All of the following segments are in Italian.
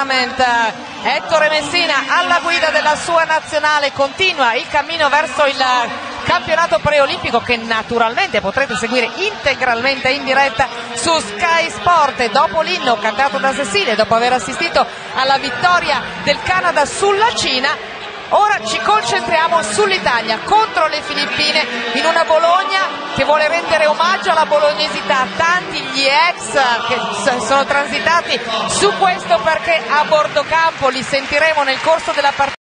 Tournament. Ettore Messina alla guida della sua nazionale continua il cammino verso il campionato preolimpico che naturalmente potrete seguire integralmente in diretta su Sky Sport dopo l'inno cantato da Cecilia dopo aver assistito alla vittoria del Canada sulla Cina Ora ci concentriamo sull'Italia contro le Filippine in una Bologna che vuole rendere omaggio alla bolognesità. Tanti gli ex che sono transitati su questo perché a bordo campo li sentiremo nel corso della partita.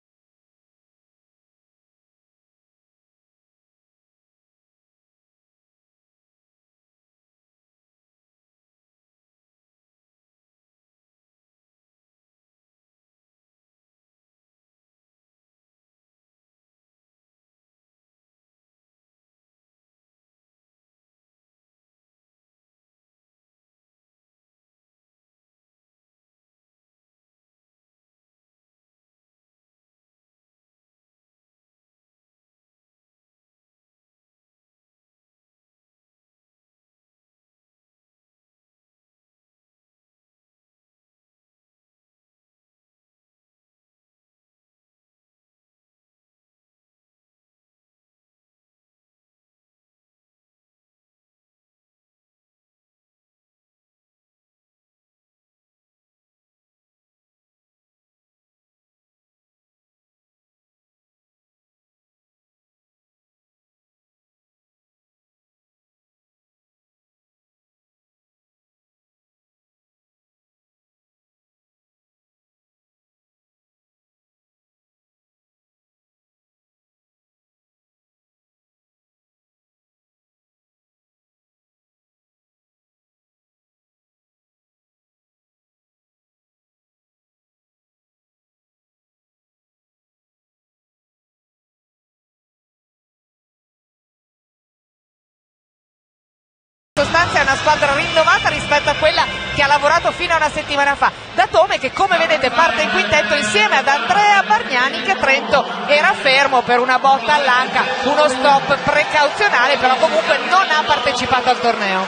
Sostanza è una squadra rinnovata rispetto a quella che ha lavorato fino a una settimana fa. Da Tome che come vedete parte in quintetto insieme ad Andrea Bargnani che Trento era fermo per una botta all'anca, uno stop precauzionale però comunque non ha partecipato al torneo.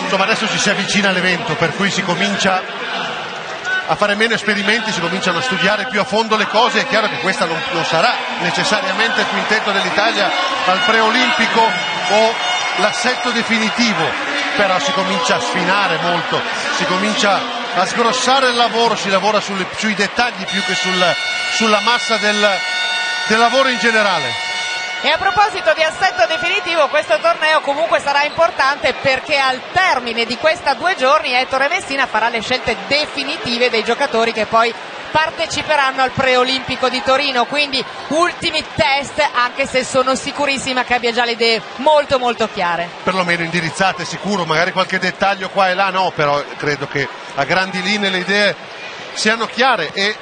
Insomma adesso ci si avvicina all'evento per cui si comincia a fare meno esperimenti, si cominciano a studiare più a fondo le cose, è chiaro che questa non, non sarà necessariamente il quintetto dell'Italia al preolimpico o l'assetto definitivo, però si comincia a sfinare molto, si comincia a sgrossare il lavoro, si lavora sulle- sui dettagli più che sul- sulla massa del, del lavoro in generale. E a proposito di assetto definitivo, questo torneo comunque sarà importante perché al termine di questa due giorni Ettore Messina farà le scelte definitive dei giocatori che poi parteciperanno al preolimpico di Torino, quindi ultimi test anche se sono sicurissima che abbia già le idee molto molto chiare. Perlomeno indirizzate sicuro, magari qualche dettaglio qua e là no, però credo che a grandi linee le idee siano chiare e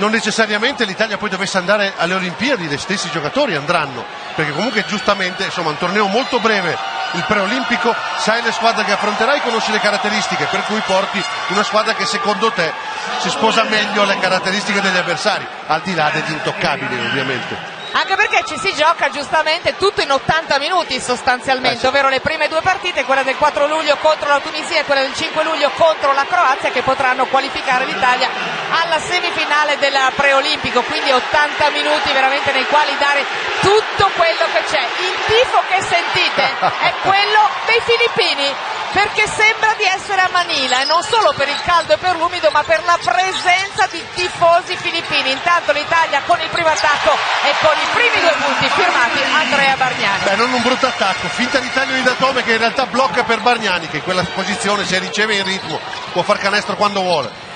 non necessariamente l'Italia poi dovesse andare alle Olimpiadi, gli stessi giocatori andranno, perché comunque giustamente insomma un torneo molto breve, il preolimpico, sai le squadre che affronterai, conosci le caratteristiche, per cui porti una squadra che secondo te si sposa meglio alle caratteristiche degli avversari, al di là degli intoccabili ovviamente anche perché ci si gioca giustamente tutto in 80 minuti sostanzialmente, eh sì. ovvero le prime due partite, quella del 4 luglio contro la Tunisia e quella del 5 luglio contro la Croazia che potranno qualificare l'Italia alla semifinale del preolimpico, quindi 80 minuti veramente nei quali dare tutto quello che c'è. Il tifo che sentite è quello dei filippini perché sembra di essere a Manila e non solo per il caldo e per l'umido ma per la presenza di tifosi filippini. Intanto l'Italia con il primo attacco e con i primi due punti firmati Andrea Bargnani. Beh, non un brutto attacco, finta di taglio di Datome che in realtà blocca per Bargnani che in quella posizione se riceve in ritmo può far canestro quando vuole.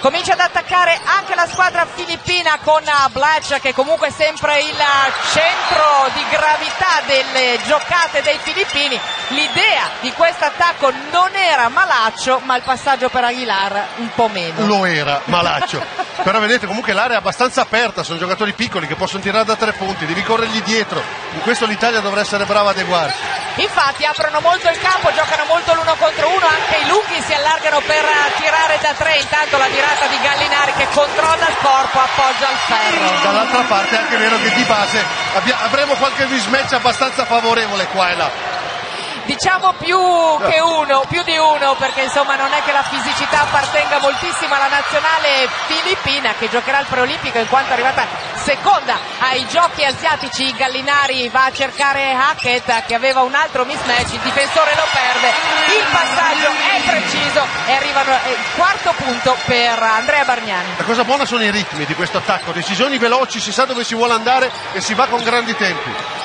Comincia ad attaccare anche la squadra filippina con Blatch che comunque è sempre il centro di gravità delle giocate dei filippini. L'idea di questo attacco non era malaccio, ma il passaggio per Aguilar un po' meno. Lo era malaccio. Però vedete comunque l'area è abbastanza aperta, sono giocatori piccoli che possono tirare da tre punti, devi corrergli dietro. In questo l'Italia dovrà essere brava ad adeguarsi. Infatti aprono molto il campo, giocano molto l'uno contro uno, anche i lunghi si allargano per tirare da tre, intanto la tirata di Gallinari che controlla il corpo, appoggia il ferro. Dall'altra parte è anche vero che di base avremo qualche mismatch abbastanza favorevole qua e là diciamo più che uno, più di uno, perché insomma non è che la fisicità appartenga moltissimo alla nazionale filippina che giocherà al preolimpico in quanto è arrivata seconda ai giochi asiatici. Gallinari va a cercare Hackett che aveva un altro mismatch, il difensore lo perde, il passaggio è preciso e arrivano il quarto punto per Andrea Bargnani. La cosa buona sono i ritmi di questo attacco, decisioni veloci, si sa dove si vuole andare e si va con grandi tempi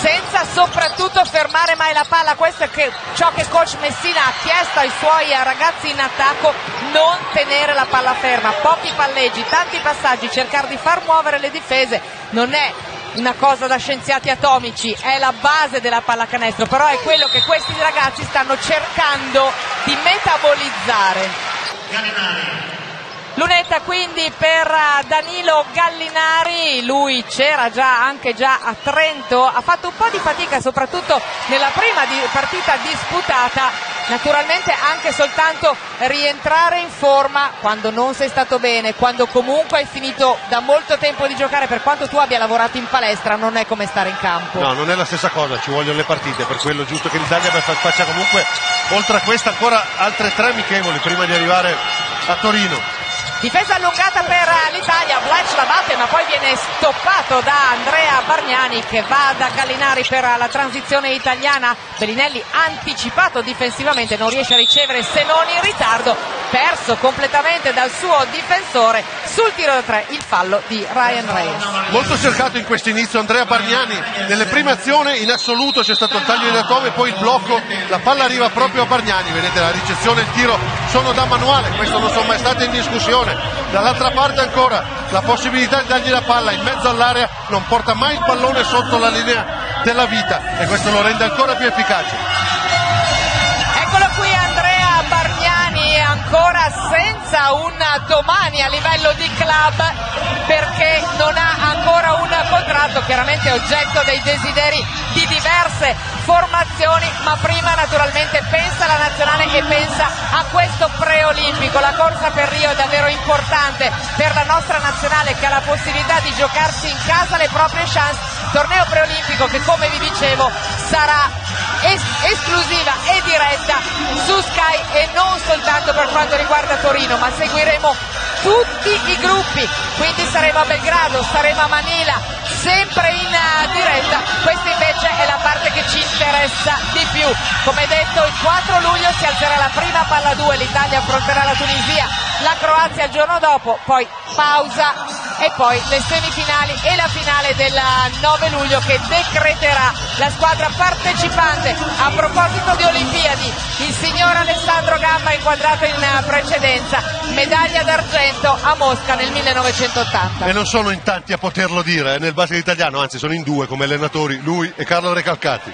senza soprattutto fermare mai la palla. Questo è che, ciò che coach Messina ha chiesto ai suoi ragazzi in attacco, non tenere la palla ferma, pochi palleggi, tanti passaggi, cercare di far muovere le difese. Non è una cosa da scienziati atomici, è la base della pallacanestro, però è quello che questi ragazzi stanno cercando di metabolizzare. Lunetta quindi per eh, Danilo Gallinari, lui c'era già anche già a Trento, ha fatto un po' di fatica soprattutto nella prima di partita disputata, naturalmente anche soltanto rientrare in forma quando non sei stato bene, quando comunque hai finito da molto tempo di giocare, per quanto tu abbia lavorato in palestra non è come stare in campo. No, non è la stessa cosa, ci vogliono le partite, per quello giusto che l'Italia faccia comunque oltre a questa ancora altre tre amichevoli prima di arrivare a Torino. Difesa allungata per l'Italia, Blanche la batte ma poi viene stoppato da Andrea Bargnani che va da Gallinari per la transizione italiana. Bellinelli anticipato difensivamente, non riesce a ricevere se non in ritardo, perso completamente dal suo difensore sul tiro da tre il fallo di Ryan Reyes. Molto cercato in questo inizio Andrea Bargnani, nelle prime azioni in assoluto c'è stato il taglio di Atome, poi il blocco, la palla arriva proprio a Bargnani, vedete la ricezione e il tiro sono da manuale, questo non sono mai state in discussione. Dall'altra parte ancora la possibilità di dargli la palla in mezzo all'area, non porta mai il pallone sotto la linea della vita e questo lo rende ancora più efficace. Eccolo qui Andrea Bargnani ancora senza un domani a livello di club perché non ha ancora un contratto, chiaramente oggetto dei desideri di diverse formazioni, ma prima naturalmente pensa alla nazionale e pensa a questo preolimpico. La corsa per Rio è davvero importante per la nostra nazionale che ha la possibilità di giocarsi in casa le proprie chance. Torneo preolimpico che come vi dicevo sarà es- esclusiva e diretta su Sky e non soltanto per quanto riguarda Torino, ma seguiremo tutti i gruppi, quindi saremo a Belgrado, saremo a Manila, sempre in uh, diretta, questa invece è la parte che ci interessa di più. Come detto il 4 luglio si alzerà la prima palla 2 l'Italia affronterà la Tunisia, la Croazia il giorno dopo, poi pausa e poi le semifinali e la finale del 9 luglio che decreterà la squadra partecipante. A proposito di Olimpiadi, il signor Alessandro Gamba inquadrato in precedenza, medaglia d'argento a Mosca nel 1980. E non sono in tanti a poterlo dire eh, nel basket italiano, anzi sono in due come allenatori, lui e Carlo Recalcati.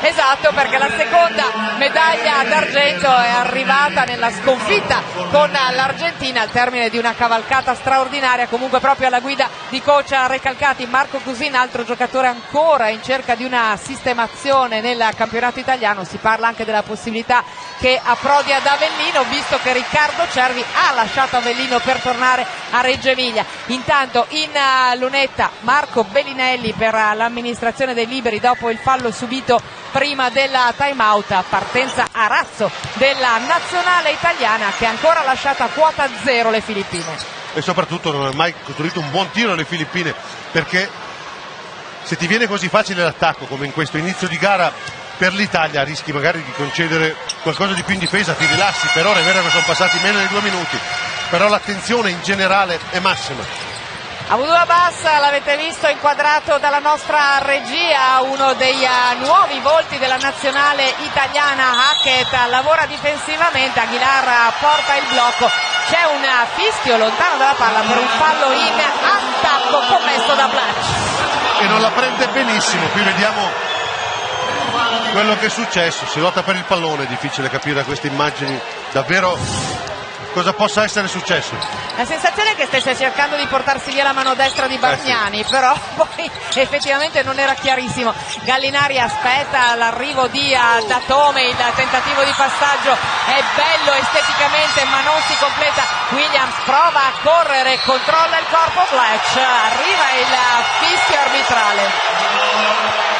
Esatto, perché la seconda medaglia d'argento è arrivata nella sconfitta con l'Argentina al termine di una cavalcata straordinaria, comunque proprio alla guida di coach Recalcati Marco Cusin, altro giocatore ancora in cerca di una sistemazione nel campionato italiano. Si parla anche della possibilità che approdi ad Avellino, visto che Riccardo Cervi ha lasciato Avellino per tornare a Reggio Emilia. Intanto in eh, lunetta Marco Bellinelli per eh, l'amministrazione dei liberi dopo il fallo subito prima della time out, partenza a razzo della nazionale italiana che ha ancora lasciato a quota zero le Filippine e soprattutto non ha mai costruito un buon tiro alle Filippine perché se ti viene così facile l'attacco come in questo inizio di gara per l'Italia rischi magari di concedere qualcosa di più in difesa, ti rilassi, per ora è vero che sono passati meno di due minuti, però l'attenzione in generale è massima. Abudu Abbas l'avete visto inquadrato dalla nostra regia, uno dei uh, nuovi volti della nazionale italiana, Hackett. Lavora difensivamente, Aguilar porta il blocco, c'è un fischio lontano dalla palla per un fallo in attacco commesso da Blatch. E non la prende benissimo, qui vediamo quello che è successo, si lotta per il pallone, è difficile capire da queste immagini davvero cosa possa essere successo. La sensazione è che stesse cercando di portarsi via la mano destra di Bagnani, eh sì. però poi effettivamente non era chiarissimo. Gallinari aspetta l'arrivo di uh, Datome, il tentativo di passaggio è bello esteticamente ma non si completa. Williams prova a correre, controlla il corpo Fletch, arriva il fischio arbitrale.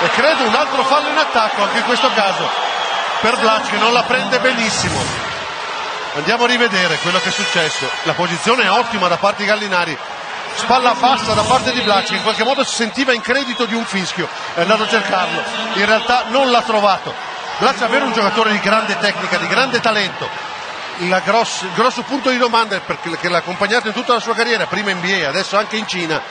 E credo un altro fallo in attacco anche in questo caso per Blatch che non la prende benissimo. Andiamo a rivedere quello che è successo. La posizione è ottima da parte di Gallinari. Spalla bassa da parte di Blacci, in qualche modo si sentiva in credito di un fischio, è andato a cercarlo, in realtà non l'ha trovato. Blacci è avere un giocatore di grande tecnica, di grande talento. Grosso, il grosso punto di domanda che l'ha accompagnato in tutta la sua carriera, prima in NBA, adesso anche in Cina,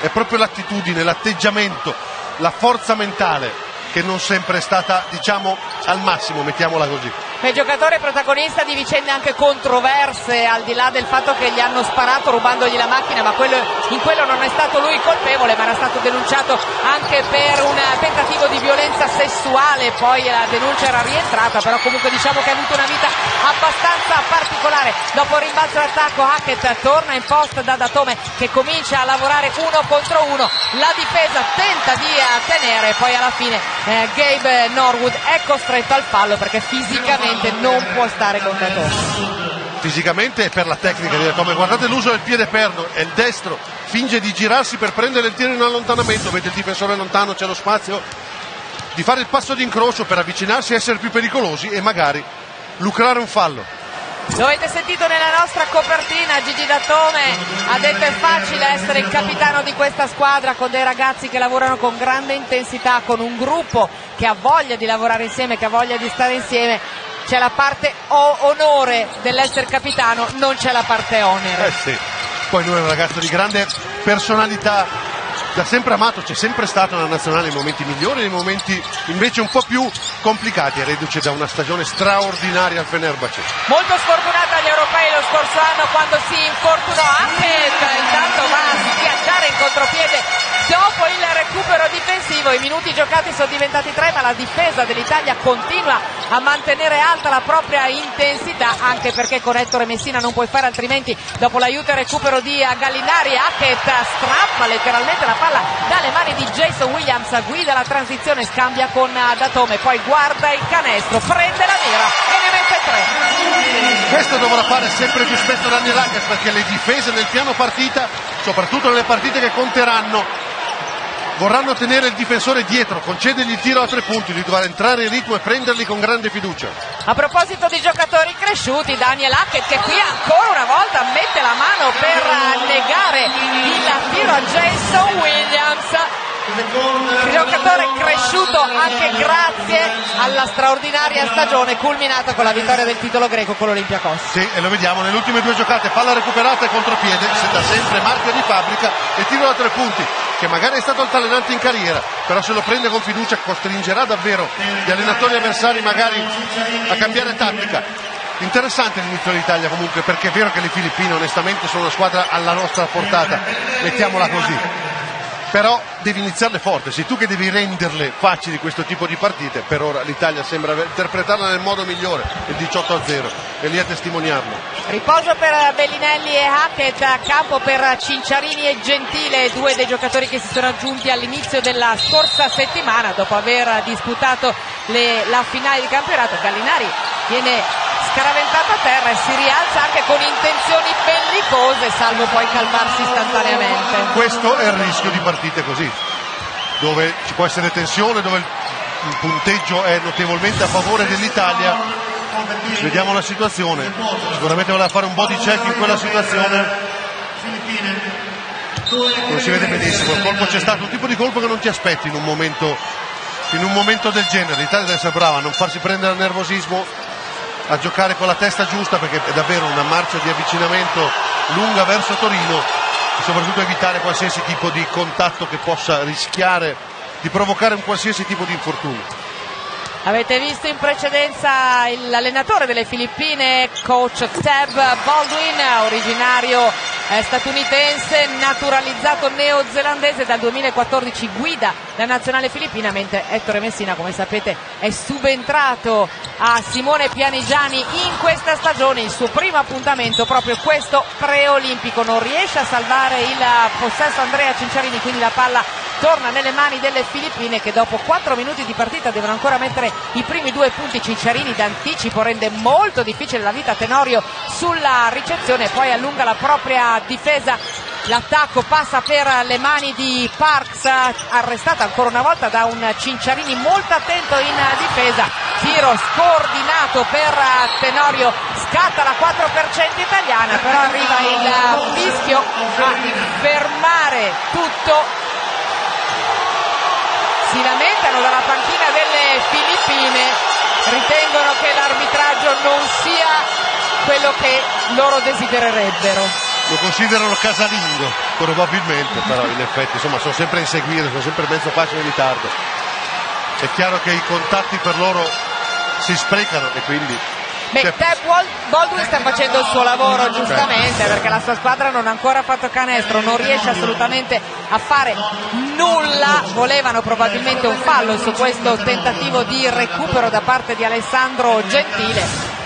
è proprio l'attitudine, l'atteggiamento, la forza mentale che non sempre è stata diciamo al massimo, mettiamola così. È giocatore protagonista di vicende anche controverse, al di là del fatto che gli hanno sparato rubandogli la macchina, ma quello, in quello non è stato lui colpevole, ma era stato denunciato anche per un tentativo di violenza sessuale, poi la denuncia era rientrata, però comunque diciamo che ha avuto una vita abbastanza particolare. Dopo il rimbalzo d'attacco Hackett torna in post da Datome che comincia a lavorare uno contro uno, la difesa tenta di tenere, poi alla fine eh, Gabe Norwood è costretto al fallo perché fisicamente non può stare con Datome fisicamente e per la tecnica di Datome guardate l'uso del piede perno è il destro. Finge di girarsi per prendere il tiro in allontanamento vede il difensore lontano c'è lo spazio di fare il passo d'incrocio per avvicinarsi e essere più pericolosi e magari lucrare un fallo. Lo avete sentito nella nostra copertina, Gigi Datome ha detto è facile essere il capitano di questa squadra con dei ragazzi che lavorano con grande intensità, con un gruppo che ha voglia di lavorare insieme, che ha voglia di stare insieme. C'è la parte onore dell'essere capitano, non c'è la parte onere. Eh sì. Poi lui è un ragazzo di grande personalità, da sempre amato, c'è sempre stato nella nazionale nei momenti migliori, nei momenti invece un po' più complicati, reduce da una stagione straordinaria al Fenerbahce. Molto sfortunata agli europei lo scorso anno quando si infortunò anche intanto va a schiacciare in contropiede dopo il recupero difensivo i minuti giocati sono diventati tre ma la difesa dell'Italia continua a mantenere alta la propria intensità anche perché con Ettore Messina non puoi fare altrimenti dopo l'aiuto e recupero di Gallinari Hackett strappa letteralmente la palla dalle mani di Jason Williams guida la transizione scambia con Datome poi guarda il canestro prende la mira e ne mette tre. Questo dovrà fare sempre più spesso Daniel Hackett perché le difese nel piano partita soprattutto nelle partite che conteranno vorranno tenere il difensore dietro, concedergli il tiro a tre punti, lui dovrà entrare in ritmo e prenderli con grande fiducia. A proposito di giocatori cresciuti, Daniel Hackett che qui ancora una volta mette la mano per negare il tiro a Jason Williams giocatore cresciuto anche grazie alla straordinaria stagione culminata con la vittoria del titolo greco con l'Olympiacos. Sì, e lo vediamo nelle ultime due giocate, palla recuperata e contropiede, da sempre marchio di fabbrica e tiro da tre punti, che magari è stato altalenante in carriera, però se lo prende con fiducia costringerà davvero gli allenatori avversari magari a cambiare tattica. Interessante l'inizio dell'Italia comunque perché è vero che le Filippine onestamente sono una squadra alla nostra portata, mettiamola così. Però devi iniziarle forte, sei tu che devi renderle facili questo tipo di partite. Per ora l'Italia sembra interpretarla nel modo migliore, il 18 a 0, e lì a testimoniarlo. Riposo per Bellinelli e Hackett, a campo per Cinciarini e Gentile, due dei giocatori che si sono aggiunti all'inizio della scorsa settimana dopo aver disputato le, la finale di campionato. Gallinari viene scaraventato a terra e si rialza anche con intenzioni bellicose, salvo poi calmarsi istantaneamente. Questo è il rischio di partite così, dove ci può essere tensione, dove il punteggio è notevolmente a favore dell'Italia. Vediamo la situazione, sicuramente voleva fare un body check in quella situazione. Lo si vede benissimo, il colpo c'è stato, un tipo di colpo che non ti aspetti in un momento, in un momento del genere. L'Italia deve essere brava a non farsi prendere al nervosismo a giocare con la testa giusta perché è davvero una marcia di avvicinamento lunga verso Torino e soprattutto evitare qualsiasi tipo di contatto che possa rischiare di provocare un qualsiasi tipo di infortunio. Avete visto in precedenza l'allenatore delle Filippine, coach Tab Baldwin, originario eh, statunitense, naturalizzato neozelandese dal 2014 guida la nazionale filippina, mentre Ettore Messina, come sapete, è subentrato a Simone Pianigiani in questa stagione, il suo primo appuntamento proprio questo preolimpico. Non riesce a salvare il possesso Andrea Cinciarini, quindi la palla torna nelle mani delle Filippine che dopo 4 minuti di partita devono ancora mettere i primi due punti Cinciarini d'anticipo rende molto difficile la vita a Tenorio sulla ricezione poi allunga la propria difesa l'attacco passa per le mani di Parks arrestata ancora una volta da un Cinciarini molto attento in difesa tiro scordinato per Tenorio scatta la 4% italiana però arriva il fischio a fermare tutto si lamentano dalla panchina delle Filippine, ritengono che l'arbitraggio non sia quello che loro desidererebbero. Lo considerano casalingo, probabilmente, però in effetti insomma sono sempre a inseguire, sono sempre mezzo passo in ritardo. È chiaro che i contatti per loro si sprecano e quindi Beh, Ted Baldwin sta facendo il suo lavoro giustamente perché la sua squadra non ha ancora fatto canestro, non riesce assolutamente a fare nulla. Volevano probabilmente un fallo su questo tentativo di recupero da parte di Alessandro Gentile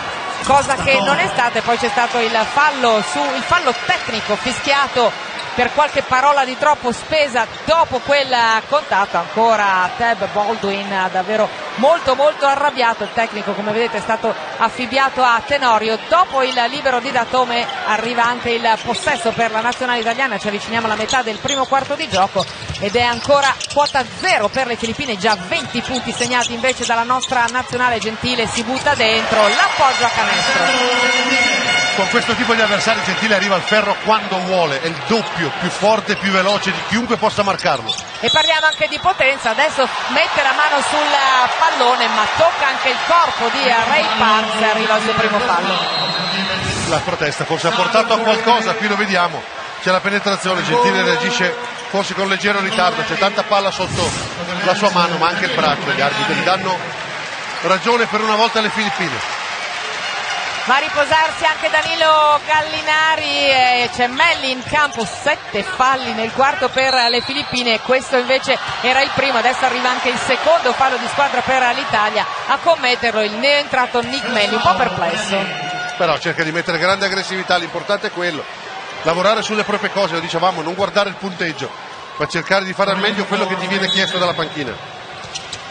cosa che non è stata e poi c'è stato il fallo, su, il fallo tecnico fischiato per qualche parola di troppo spesa dopo quel contatto ancora Tab Baldwin davvero molto molto arrabbiato. Il tecnico come vedete è stato affibbiato a Tenorio. Dopo il libero di Datome arriva anche il possesso per la nazionale italiana. Ci avviciniamo alla metà del primo quarto di gioco ed è ancora quota zero per le Filippine. Già 20 punti segnati invece dalla nostra nazionale Gentile. Si butta dentro l'appoggio a canestro con questo tipo di avversari Gentile arriva al ferro quando vuole, è il doppio più forte più veloce di chiunque possa marcarlo. E parliamo anche di potenza, adesso mette la mano sul pallone ma tocca anche il corpo di Ray Parks. E arriva al suo primo fallo. La protesta forse ha portato a qualcosa, qui lo vediamo, c'è la penetrazione, Gentile reagisce forse con leggero ritardo, c'è tanta palla sotto la sua mano ma anche il braccio, gli arbitri danno ragione per una volta alle Filippine va a riposarsi anche Danilo Gallinari e c'è Melli in campo sette falli nel quarto per le Filippine questo invece era il primo adesso arriva anche il secondo fallo di squadra per l'Italia a commetterlo il neoentrato Nick Melli un po' perplesso. Però cerca di mettere grande aggressività l'importante è quello lavorare sulle proprie cose lo dicevamo non guardare il punteggio ma cercare di fare al meglio quello che ti viene chiesto dalla panchina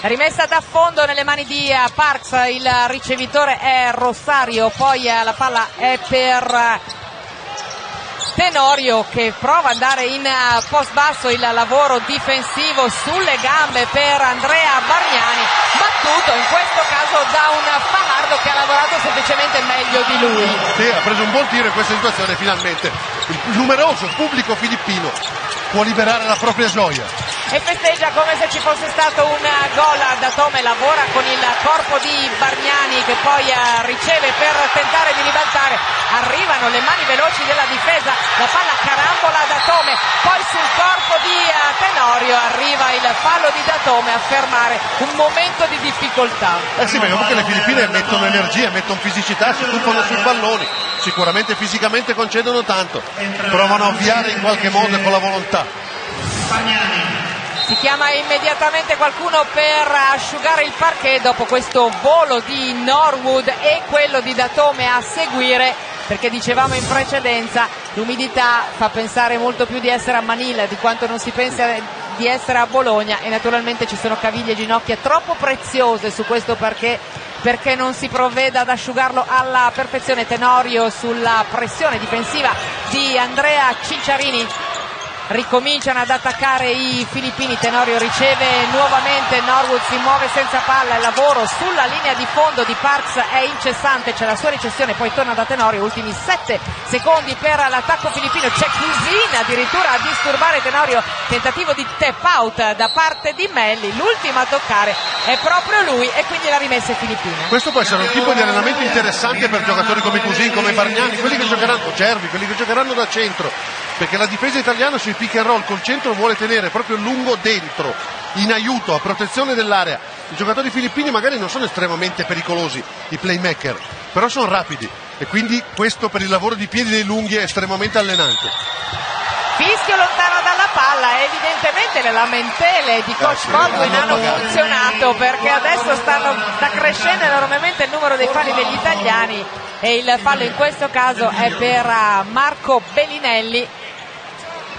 rimessa da fondo nelle mani di eh, Parks il ricevitore è Rosario poi eh, la palla è per eh, Tenorio che prova ad andare in post basso il lavoro difensivo sulle gambe per Andrea Bargnani battuto in questo caso da un Fajardo che ha lavorato semplicemente meglio di lui. Sì, ha preso un buon tiro in questa situazione finalmente. Il numeroso pubblico filippino può liberare la propria gioia e festeggia come se ci fosse stato un gol da Tome, lavora con il corpo di Bargnani che poi eh, riceve per tentare di ribaltare, arrivano le mani veloci della difesa, la palla carambola da Tome, poi sul corpo di eh, Tenorio arriva il fallo di Datome a fermare un momento di difficoltà. Eh sì, perché comunque le Filippine mettono energia, mettono fisicità, si tuffano sui palloni, sicuramente fisicamente concedono tanto, provano a avviare in qualche modo con la volontà. Si chiama immediatamente qualcuno per asciugare il parquet dopo questo volo di Norwood e quello di Datome a seguire perché dicevamo in precedenza l'umidità fa pensare molto più di essere a Manila di quanto non si pensa di essere a Bologna e naturalmente ci sono caviglie e ginocchia troppo preziose su questo parquet perché non si provveda ad asciugarlo alla perfezione. Tenorio sulla pressione difensiva di Andrea Cinciarini ricominciano ad attaccare i filippini. Tenorio riceve nuovamente Norwood si muove senza palla il lavoro sulla linea di fondo di Parks è incessante c'è la sua ricessione poi torna da Tenorio ultimi 7 secondi per l'attacco filippino c'è Cusina addirittura a disturbare Tenorio tentativo di tap out da parte di Melli l'ultimo a toccare è proprio lui e quindi la rimessa è filippina. Questo può essere un tipo di allenamento interessante per giocatori come Cusin, come Fargnani quelli che giocheranno, Cervi, quelli che giocheranno da centro perché la difesa italiana sui pick and roll col centro vuole tenere proprio lungo dentro, in aiuto, a protezione dell'area. I giocatori filippini magari non sono estremamente pericolosi, i playmaker, però sono rapidi e quindi questo per il lavoro di piedi dei lunghi è estremamente allenante. Fischio lontano dalla palla, evidentemente le lamentele di coach Baldwin hanno funzionato perché adesso stanno, sta crescendo enormemente il numero dei falli degli italiani e il fallo in questo caso è per Marco Bellinelli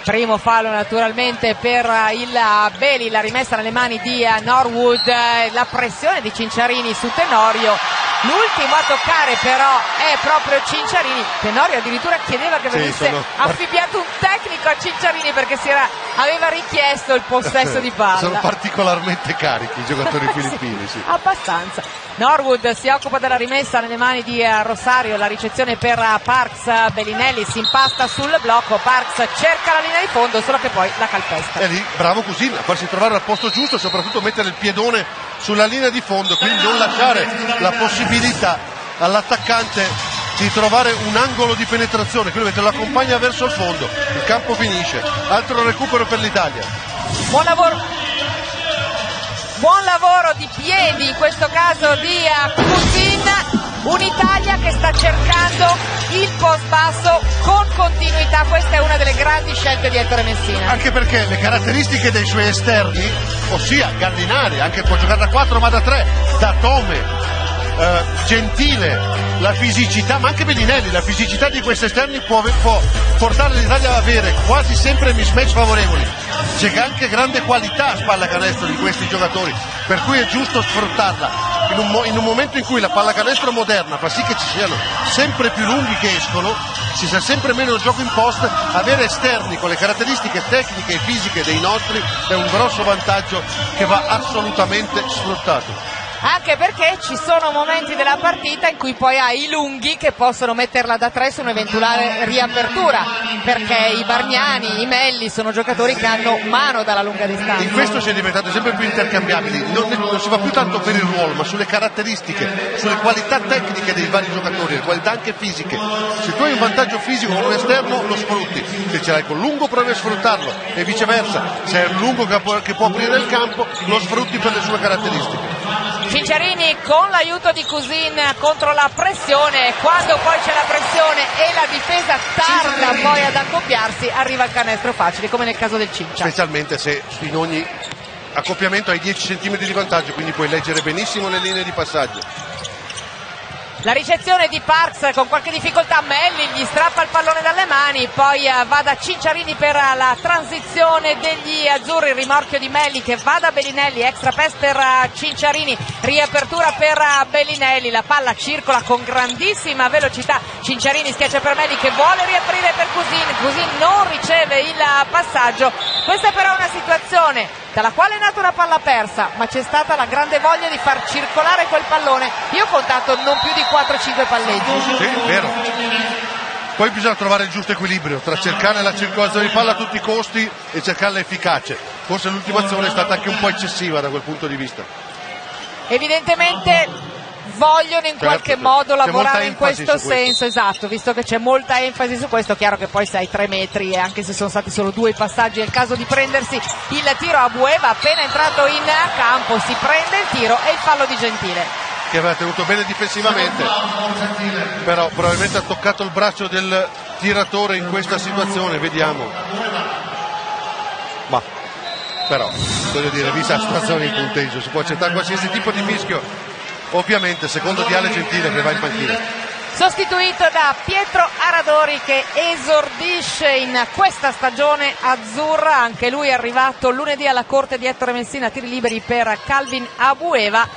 Primo fallo naturalmente per il Beli, la rimessa nelle mani di Norwood, la pressione di Cinciarini su Tenorio. L'ultimo a toccare però è proprio Cinciarini. Tenorio addirittura chiedeva che venisse sono... affibbiato un tecnico a Cinciarini perché era, aveva richiesto il possesso di palla. Sono particolarmente carichi i giocatori filippini. Sì. Abbastanza. Norwood si occupa della rimessa nelle mani di Rosario, la ricezione per Parks, Bellinelli si impasta sul blocco, Parks cerca la linea di fondo solo che poi la calpesta. E lì bravo così a farsi trovare al posto giusto e soprattutto mettere il piedone sulla linea di fondo, quindi non lasciare la possibilità all'attaccante di trovare un angolo di penetrazione, quindi mentre lo accompagna verso il fondo, il campo finisce, altro recupero per l'Italia. Buon lavoro buon lavoro di piedi in questo caso di Cusin un'Italia che sta cercando il post basso con continuità. Questa è una delle grandi scelte di Ettore Messina. Anche perché le caratteristiche dei suoi esterni ossia Gallinari anche può giocare da 4 ma da 3 da Tome eh, Gentile, la fisicità, ma anche Bellinelli, la fisicità di questi esterni può, può portare l'Italia ad avere quasi sempre mismatch favorevoli. C'è anche grande qualità a spalla canestro di questi giocatori, per cui è giusto sfruttarla. In un, in un momento in cui la pallacanestro moderna fa sì che ci siano sempre più lunghi che escono, ci sia sempre meno gioco in post, avere esterni con le caratteristiche tecniche e fisiche dei nostri è un grosso vantaggio che va assolutamente sfruttato anche perché ci sono momenti della partita in cui poi hai i lunghi che possono metterla da tre su un'eventuale riapertura, perché i Bargnani, i Melli sono giocatori che hanno mano dalla lunga distanza. In questo si è diventato sempre più intercambiabili, non, non, si va più tanto per il ruolo, ma sulle caratteristiche, sulle qualità tecniche dei vari giocatori, le qualità anche fisiche. Se tu hai un vantaggio fisico con un esterno lo sfrutti, se ce l'hai con lungo provi a sfruttarlo e viceversa, se è un lungo che può, che può aprire il campo lo sfrutti per le sue caratteristiche. Cinciarini con l'aiuto di Cusin contro la pressione, quando poi c'è la pressione e la difesa tarda poi ad accoppiarsi, arriva il canestro facile come nel caso del Cincia. Specialmente se in ogni accoppiamento hai 10 cm di vantaggio, quindi puoi leggere benissimo le linee di passaggio. La ricezione di Parks con qualche difficoltà, Melli gli strappa il pallone dalle mani, poi eh, va da Cinciarini per la transizione degli azzurri, il rimorchio di Melli che va da Bellinelli, extra pass per eh, Cinciarini, riapertura per eh, Bellinelli, la palla circola con grandissima velocità, Cinciarini schiaccia per Melli che vuole riaprire per Cusin, Cusin non riceve il passaggio, questa è però una situazione dalla quale è nata una palla persa, ma c'è stata la grande voglia di far circolare quel pallone. Io ho contato non più di 4-5 palleggi. Sì, vero. Poi bisogna trovare il giusto equilibrio tra cercare la circolazione di palla a tutti i costi e cercarla efficace. forse l'ultima azione è stata anche un po' eccessiva da quel punto di vista. Evidentemente vogliono in Certo, qualche modo lavorare in questo su questo. senso, esatto, visto che c'è molta enfasi su questo, chiaro che poi sei tre metri e anche se sono stati solo due i passaggi è il caso di prendersi il tiro a Bueva, appena entrato in campo si prende il tiro e il fallo di Gentile. che aveva tenuto bene difensivamente, però probabilmente ha toccato il braccio del tiratore in questa situazione, vediamo. Ma però, voglio dire, vista la situazione in punteggio, si può accettare qualsiasi tipo di fischio, ovviamente secondo Diale Gentile che va in panchina. Sostituito da Pietro Aradori che esordisce in questa stagione azzurra, anche lui è arrivato lunedì alla corte di Ettore Messina, tiri liberi per Calvin Abueva,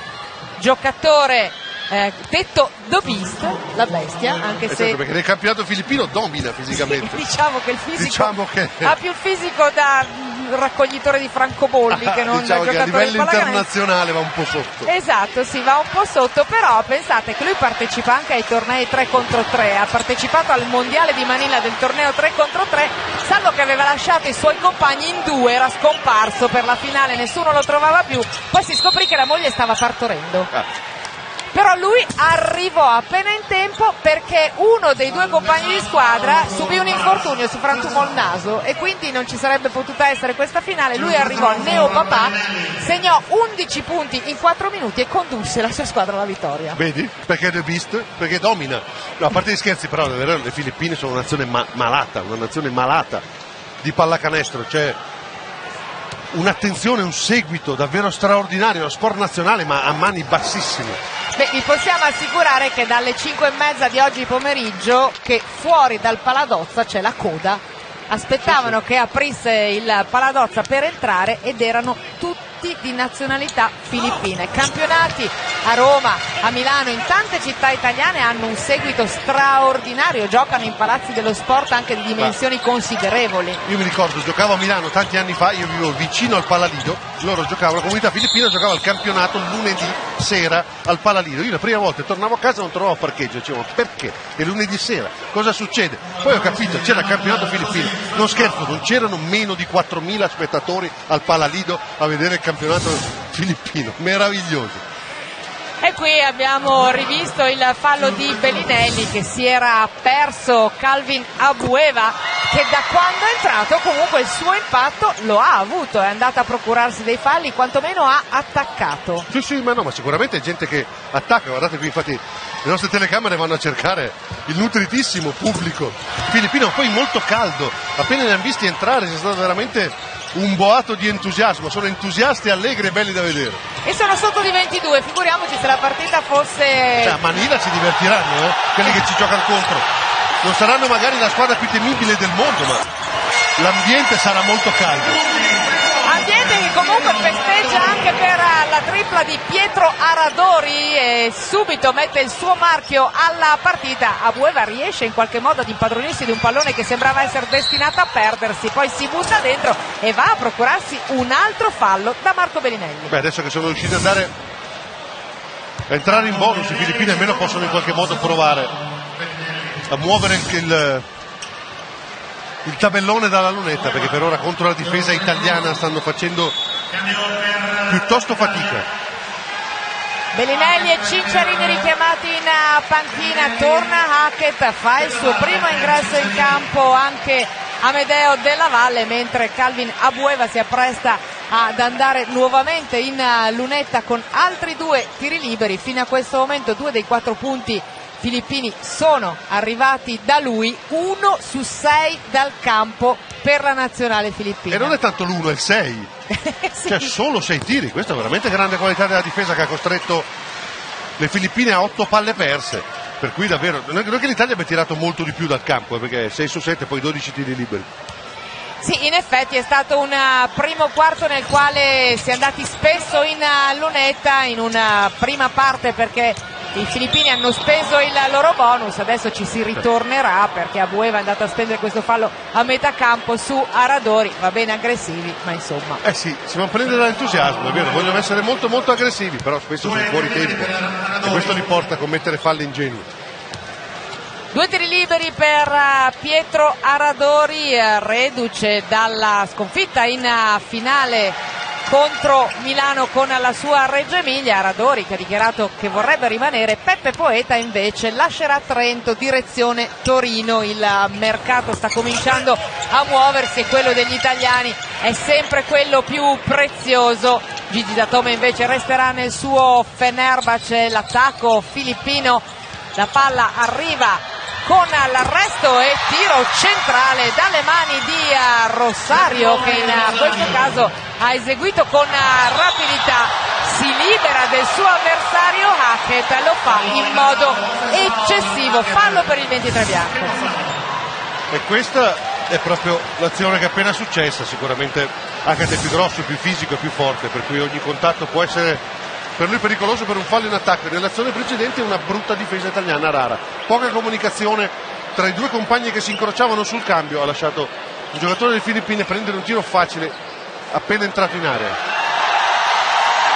giocatore eh, detto Beast, la bestia, anche se Esatto, perché nel campionato filippino domina fisicamente. diciamo che il fisico Diciamo che- ha più il fisico da raccoglitore di francobolli che non diciamo che a livello internazionale va un po' sotto. Esatto, si va un po' sotto, però pensate che lui partecipa anche ai tornei 3 contro 3, ha partecipato al mondiale di Manila del torneo 3 contro 3, salvo che aveva lasciato i suoi compagni in due, era scomparso per la finale, nessuno lo trovava più, poi si scoprì che la moglie stava partorendo. Ah, Però lui arrivò appena in tempo perché uno dei due compagni di squadra subì un infortunio, si frantumò il naso e quindi non ci sarebbe potuta essere questa finale. Lui arrivò neo papà, segnò 11 punti in 4 minuti e condusse la sua squadra alla vittoria. Vedi? Perché The Beast? Perché domina. No, a parte gli scherzi, però, davvero, le Filippine sono una nazione ma- malata, una nazione malata di pallacanestro. C'è un'attenzione, un seguito davvero straordinario, uno sport nazionale, ma a mani bassissime. Beh, vi possiamo assicurare che dalle 5 e mezza di oggi pomeriggio che fuori dal Paladozza c'è la coda. Aspettavano che aprisse il Paladozza per entrare ed erano tutti di nazionalità filippine. Campionati a Roma, a Milano, in tante città italiane hanno un seguito straordinario, giocano in palazzi dello sport anche di dimensioni considerevoli. Io mi ricordo, giocavo a Milano tanti anni fa, io vivevo vicino al Palalido, loro giocavano, la comunità filippina giocava il campionato lunedì sera al Palalido. Io la prima volta tornavo a casa e non trovavo parcheggio, dicevo "Ma perché? È lunedì sera, cosa succede? Poi ho capito, c'era il campionato filippino, non scherzo, non c'erano meno di 4.000 spettatori al Palalido a vedere il campionato filippino, meraviglioso. E qui abbiamo rivisto il fallo di Bellinelli che si era perso Calvin Abueva che da quando è entrato comunque il suo impatto lo ha avuto, è andato a procurarsi dei falli, quantomeno ha attaccato. Sì, sì, ma no, ma sicuramente è gente che attacca, guardate qui infatti le nostre telecamere vanno a cercare il nutritissimo pubblico filippino, poi molto caldo, appena li hanno visti entrare c'è stato veramente un boato di entusiasmo, sono entusiasti, allegri e belli da vedere. E sono sotto di 22, figuriamoci se la partita fosse... Cioè, a Manila si divertiranno, eh, quelli che ci giocano contro. Non saranno magari la squadra più temibile del mondo, ma l'ambiente sarà molto caldo. Ambiente che comunque festeggia anche per la tripla di Pietro Aradori e subito mette il suo marchio alla partita. Abueva riesce in qualche modo ad impadronirsi di un pallone che sembrava essere destinato a perdersi, poi si butta dentro e va a procurarsi un altro fallo da Marco Bellinelli. Beh, adesso che sono riusciti ad andare entrare in bonus, i filippini almeno possono in qualche modo provare a muovere il, il, il tabellone dalla lunetta, perché per ora contro la difesa italiana stanno facendo piuttosto fatica. Bellinelli e Cinciarini richiamati in eh, panchina, torna Hackett, fa il suo primo ingresso in campo anche Amedeo della Valle, mentre Calvin Abueva si appresta ad andare nuovamente in eh, lunetta con altri due tiri liberi. Fino a questo momento due dei quattro punti filippini sono arrivati da lui, uno su sei dal campo per la nazionale filippina. E non è tanto l'uno, è il 6. Sì. Cioè solo 6 tiri, questa è veramente grande qualità della difesa che ha costretto le Filippine a 8 palle perse. Per cui davvero, non è non è che l'Italia abbia tirato molto di più dal campo, eh, perché 6 su 7 poi 12 tiri liberi. Sì, in effetti è stato un eh, primo quarto nel quale si è andati spesso in eh, lunetta, in una prima parte perché i filippini hanno speso il loro bonus, adesso ci si ritornerà perché Abueva è andato a spendere questo fallo a metà campo su Aradori, va bene aggressivi, ma insomma. Eh sì, si va a prendere dall'entusiasmo, è vero, vogliono essere molto molto aggressivi, però spesso sono fuori tempo e questo li porta a commettere falli ingenui. Due tiri liberi per eh, Pietro Aradori, eh, reduce dalla sconfitta in eh, finale contro Milano con la sua Reggio Emilia. Aradori che ha dichiarato che vorrebbe rimanere. Peppe Poeta invece lascerà Trento, direzione Torino. Il mercato sta cominciando a muoversi e quello degli italiani è sempre quello più prezioso. Gigi Datome invece resterà nel suo Fenerbahce. L'attacco filippino, la palla arriva con l'arresto e tiro centrale dalle mani di eh, Rosario che in eh, questo caso ha eseguito con eh, rapidità. Si libera del suo avversario Hackett lo fa in modo eccessivo. Fallo per il 23 bianco. E questa è proprio l'azione che è appena successa. Sicuramente Hackett è più grosso, più fisico e più forte per cui ogni contatto può essere per lui pericoloso per un fallo in attacco. Nell'azione precedente una brutta difesa italiana rara. Poca comunicazione tra i due compagni che si incrociavano sul cambio. Ha lasciato il giocatore delle Filippine prendere un tiro facile appena entrato in area.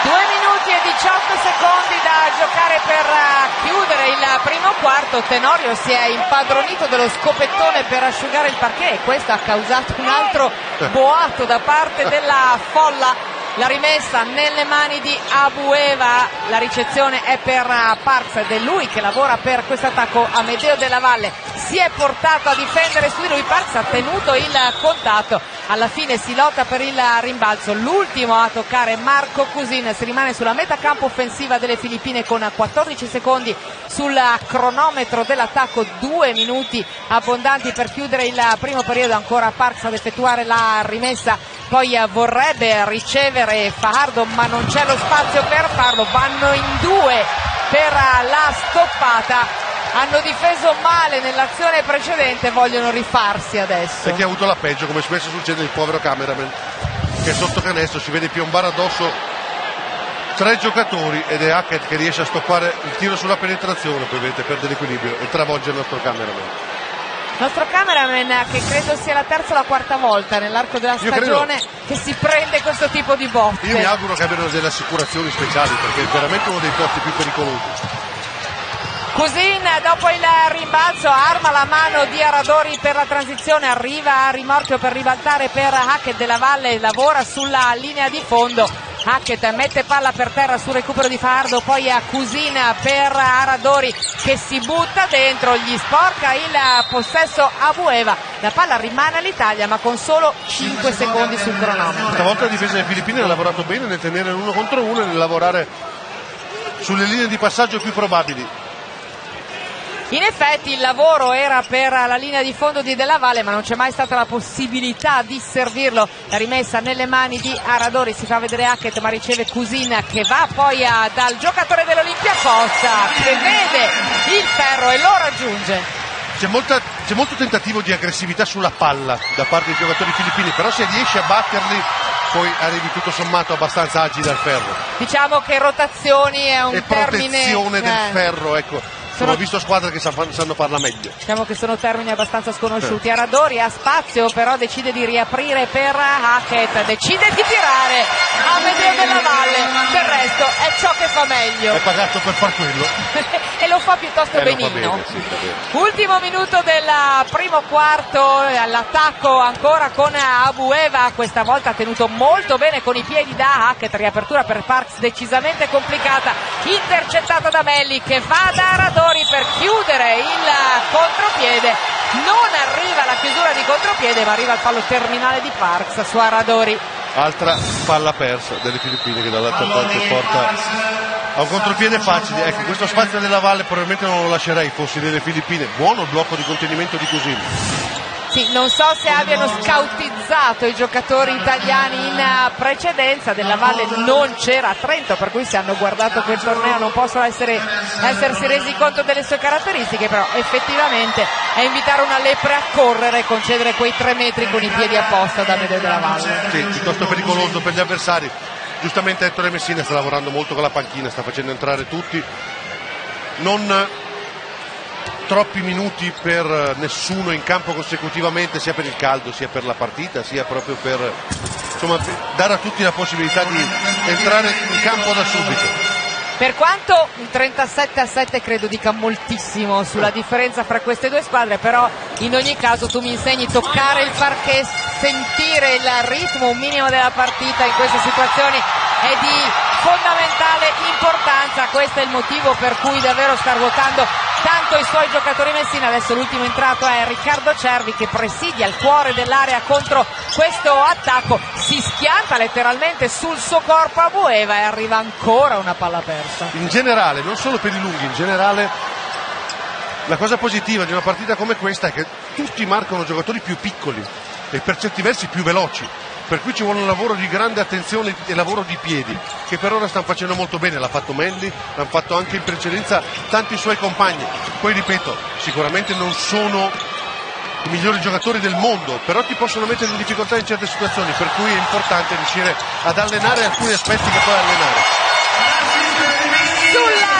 2 minuti e 18 secondi da giocare per eh, chiudere il primo quarto. Tenorio si è impadronito dello scopettone per asciugare il parquet e questo ha causato un altro boato da parte della folla la rimessa nelle mani di Abueva, la ricezione è per Parks ed è lui che lavora per questo attacco Amedeo della Valle, si è portato a difendere su di lui, Parks ha tenuto il contatto, alla fine si lotta per il rimbalzo, l'ultimo a toccare Marco Cusin, si rimane sulla metà campo offensiva delle Filippine con 14 secondi sul cronometro dell'attacco, due minuti abbondanti per chiudere il primo periodo, ancora Parks ad effettuare la rimessa, poi vorrebbe ricevere Fajardo ma non c'è lo spazio per farlo, vanno in due per la stoppata. Hanno difeso male nell'azione precedente vogliono rifarsi adesso. E chi ha avuto la peggio come spesso succede il povero cameraman che sotto canestro si vede piombare addosso tre giocatori ed è Hackett che riesce a stoppare il tiro sulla penetrazione poi perde l'equilibrio e travolge il nostro cameraman il nostro cameraman che credo sia la terza o la quarta volta nell'arco della stagione che si prende questo tipo di botte. Io mi auguro che abbiano delle assicurazioni speciali perché è veramente uno dei posti più pericolosi Cusin dopo il rimbalzo arma la mano di Aradori per la transizione, arriva a rimorchio per ribaltare per Hackett della Valle, lavora sulla linea di fondo. Hackett mette palla per terra sul recupero di Fardo, poi a Cusin per Aradori che si butta dentro, gli sporca il possesso a Bueva. La palla rimane all'Italia ma con solo 5 secondi sul cronometro. Stavolta la difesa delle Filippine ha lavorato bene nel tenere l'uno contro uno e nel lavorare sulle linee di passaggio più probabili. In effetti il lavoro era per la linea di fondo di Della Valle ma non c'è mai stata la possibilità di servirlo. La rimessa nelle mani di Aradori si fa vedere Hackett ma riceve Cusina che va poi a, dal giocatore dell'Olimpia Costa che vede il ferro e lo raggiunge. C'è, molta, c'è, molto tentativo di aggressività sulla palla da parte dei giocatori filippini, però se riesce a batterli poi arrivi tutto sommato abbastanza agile al ferro. Diciamo che rotazioni è un e termine... protezione del eh. ferro, ecco sono... ho visto squadre che sanno farla meglio. Diciamo che sono termini abbastanza sconosciuti. Aradori ha spazio, però decide di riaprire per Hackett, decide di tirare a Medeo della Valle. Del resto è ciò che fa meglio. È pagato per far quello. e lo fa piuttosto eh, benino. Bene, sì, Ultimo minuto del primo quarto, all'attacco ancora con Abueva, questa volta ha tenuto molto bene con i piedi da Hackett, riapertura per Parks decisamente complicata, intercettata da Melli che va da Aradori Gregori per chiudere il contropiede. Non arriva la chiusura di contropiede ma arriva il fallo terminale di Parks su Aradori. Altra palla persa delle Filippine che dall'altra parte porta a un contropiede facile. Ecco questo spazio della valle probabilmente non lo lascerei fossi delle Filippine. Buono il blocco di contenimento di Cusini sì, non so se abbiano scautizzato i giocatori italiani in eh, precedenza, della Valle non c'era a Trento, per cui se hanno guardato quel torneo non possono essere, essersi resi conto delle sue caratteristiche, però effettivamente è invitare una lepre a correre e concedere quei tre metri con i piedi a posto da Medeo della Valle. Sì, piuttosto pericoloso per gli avversari. Giustamente Ettore Messina sta lavorando molto con la panchina, sta facendo entrare tutti. Non troppi minuti per nessuno in campo consecutivamente, sia per il caldo, sia per la partita, sia proprio per insomma, dare a tutti la possibilità di entrare in campo da subito. Per quanto un 37 a 7 credo dica moltissimo sulla differenza fra queste due squadre, però in ogni caso tu mi insegni a toccare il parquet, sentire il ritmo, minimo della partita in queste situazioni è di fondamentale importanza, questo è il motivo per cui davvero sta ruotando tanto i suoi giocatori Messina, adesso l'ultimo entrato è Riccardo Cervi che presidia il cuore dell'area contro questo attacco, si schianta letteralmente sul suo corpo. A Bueva e arriva ancora una palla persa. In generale, non solo per i lunghi, in generale la cosa positiva di una partita come questa è che tutti marcano giocatori più piccoli e per certi versi più veloci per cui ci vuole un lavoro di grande attenzione e lavoro di piedi che per ora stanno facendo molto bene. L'ha fatto Mendy, l'hanno fatto anche in precedenza tanti suoi compagni. Poi ripeto, sicuramente non sono i migliori giocatori del mondo però ti possono mettere in difficoltà in certe situazioni per cui è importante riuscire ad allenare alcuni aspetti che puoi allenare. Sull'asse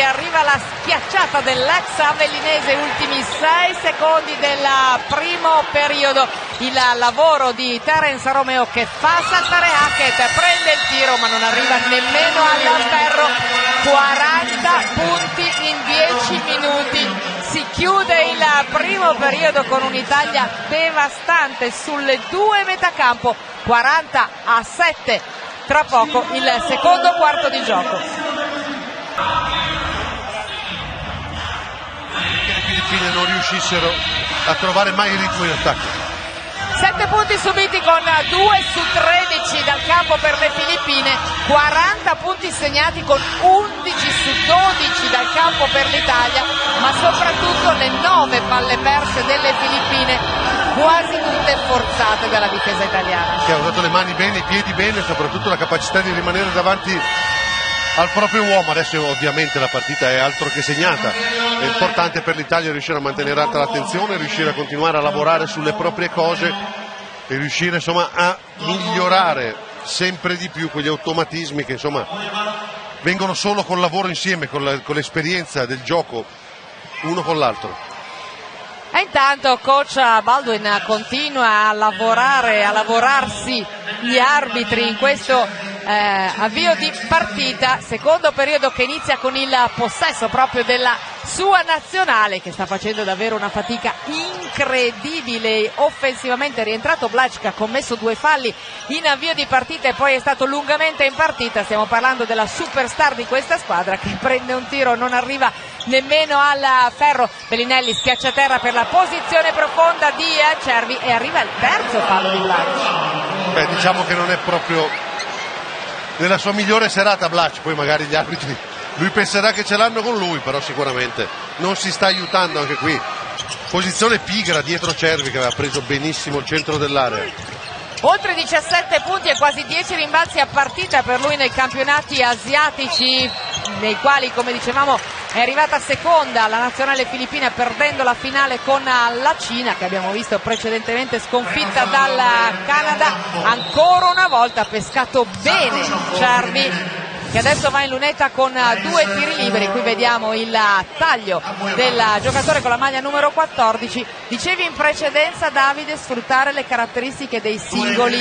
Arriva la schiacciata dell'ex avellinese ultimi 6 secondi del primo periodo. Il lavoro di Terence Romeo che fa saltare Hackett prende il tiro ma non arriva nemmeno al ferro 40 punti in 10 minuti. Si chiude il primo periodo con un'Italia devastante sulle due metacampo 40 a 7 tra poco il secondo quarto di gioco Filippine non riuscissero a trovare mai il ritmo in attacco. 7 punti subiti con 2 su 13 dal campo per le Filippine, 40 punti segnati con 11 su 12 dal campo per l'Italia, ma soprattutto le 9 palle perse delle Filippine, quasi tutte forzate dalla difesa italiana. Che ha usato le mani bene, i piedi bene, soprattutto la capacità di rimanere davanti al proprio uomo. Adesso ovviamente la partita è altro che segnata. È importante per l'Italia riuscire a mantenere alta l'attenzione, riuscire a continuare a lavorare sulle proprie cose e riuscire insomma a migliorare sempre di più quegli automatismi che insomma vengono solo col lavoro insieme, con, la, con l'esperienza del gioco uno con l'altro. E intanto coach Baldwin continua a lavorare, a lavorarsi gli arbitri in questo eh, avvio di partita, secondo periodo che inizia con il possesso proprio della sua nazionale che sta facendo davvero una fatica incredibile. Offensivamente è rientrato Blach che ha commesso due falli in avvio di partita e poi è stato lungamente in partita. Stiamo parlando della superstar di questa squadra che prende un tiro non arriva nemmeno al ferro. Bellinelli schiaccia terra per la posizione profonda di Cervi e arriva il terzo fallo di Blach Beh, diciamo che non è proprio nella sua migliore serata Blach poi magari gli arbitri lui penserà che ce l'hanno con lui, però sicuramente non si sta aiutando anche qui. Posizione pigra dietro Cervi che aveva preso benissimo il centro dell'area. Oltre 17 punti e quasi 10 rimbalzi a partita per lui nei campionati asiatici, nei quali, come dicevamo, è arrivata seconda la nazionale filippina perdendo la finale con la Cina, che abbiamo visto precedentemente sconfitta dal Canada. Ancora una volta pescato bene Cervi che adesso va in lunetta con eh, due tiri liberi, qui vediamo il taglio del giocatore con la maglia numero 14, dicevi in precedenza Davide sfruttare le caratteristiche dei singoli,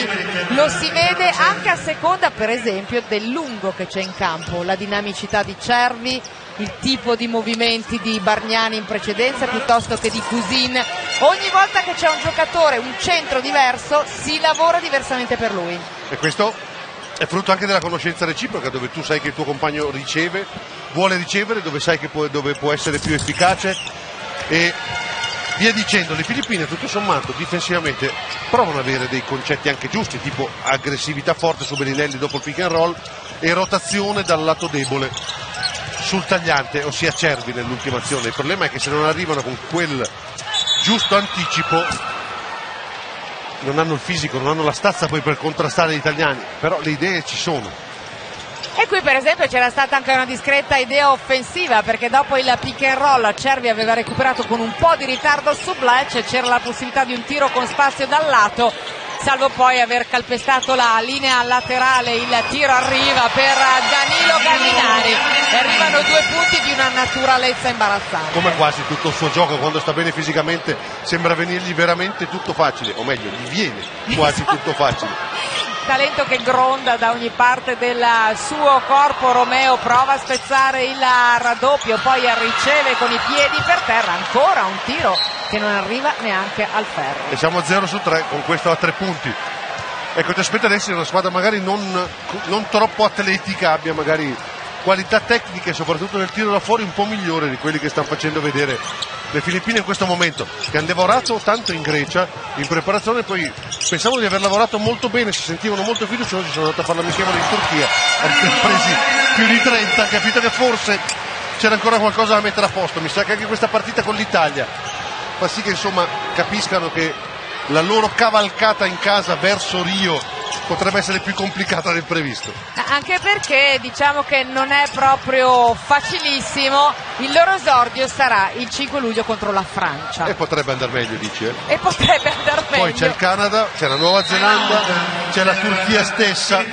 lo si vede anche a seconda per esempio del lungo che c'è in campo, la dinamicità di Cervi, il tipo di movimenti di Bargnani in precedenza piuttosto che di Cusin. Ogni volta che c'è un giocatore, un centro diverso, si lavora diversamente per lui. E questo è frutto anche della conoscenza reciproca dove tu sai che il tuo compagno riceve, vuole ricevere, dove sai che può, dove può essere più efficace e via dicendo. Le Filippine tutto sommato difensivamente provano ad avere dei concetti anche giusti, tipo aggressività forte su Bellinelli dopo il pick and roll e rotazione dal lato debole sul tagliante, ossia Cervi nell'ultima azione. Il problema è che se non arrivano con quel giusto anticipo non hanno il fisico, non hanno la stazza poi per contrastare gli italiani, però le idee ci sono. E qui per esempio c'era stata anche una discreta idea offensiva perché dopo il pick and roll Cervi aveva recuperato con un po' di ritardo su Bletch, c'era la possibilità di un tiro con spazio dal lato salvo poi aver calpestato la linea laterale, il tiro arriva per Danilo Gallinari e arrivano due punti di una naturalezza imbarazzante. Come quasi tutto il suo gioco, quando sta bene fisicamente sembra venirgli veramente tutto facile, o meglio, gli viene quasi tutto facile. talento che gronda da ogni parte del suo corpo. Romeo prova a spezzare il raddoppio, poi riceve con i piedi per terra ancora un tiro che non arriva neanche al ferro. E siamo a 0 su 3 con questo a 3 punti. Ecco, ti aspetta adesso una squadra magari non, non troppo atletica, abbia magari qualità tecniche, soprattutto nel tiro da fuori, un po' migliore di quelli che stanno facendo vedere le Filippine in questo momento, che hanno lavorato tanto in Grecia in preparazione, poi pensavano di aver lavorato molto bene, si sentivano molto fiduciosi, sono andato a fare l'amichevole in Turchia, hanno presi più di 30, hanno capito che forse c'era ancora qualcosa da mettere a posto, mi sa che anche questa partita con l'Italia fa sì che insomma capiscano che la loro cavalcata in casa verso Rio potrebbe essere più complicata del previsto. Anche perché diciamo che non è proprio facilissimo, il loro esordio sarà il 5 luglio contro la Francia. E potrebbe andare meglio, dici? Eh? E potrebbe andare meglio. Poi c'è il Canada, c'è la Nuova Zelanda, c'è la Turchia stessa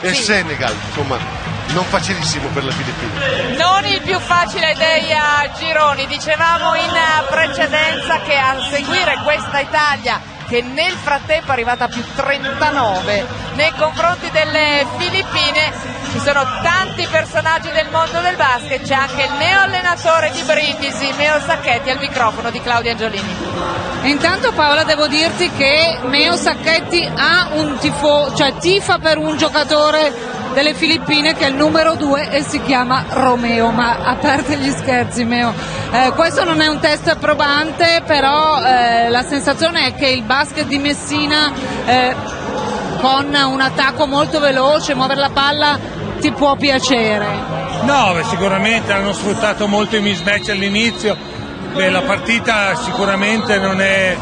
e il sì. Senegal, insomma non facilissimo per le Filippine. Non il più facile dei uh, gironi, dicevamo in precedenza che a seguire questa Italia che nel frattempo è arrivata a più 39 nei confronti delle Filippine ci sono tanti personaggi del mondo del basket. C'è anche il neo allenatore di Brindisi Meo Sacchetti al microfono di Claudia Angiolini. Intanto Paola devo dirti che Meo Sacchetti ha un tifo cioè tifa per un giocatore delle Filippine che è il numero 2 e si chiama Romeo, ma a parte gli scherzi Meo, eh, questo non è un test probante, però eh, la sensazione è che il basket di Messina eh, con un attacco molto veloce, muovere la palla ti può piacere. No, beh, sicuramente hanno sfruttato molto i mismatch all'inizio, beh, la partita sicuramente non è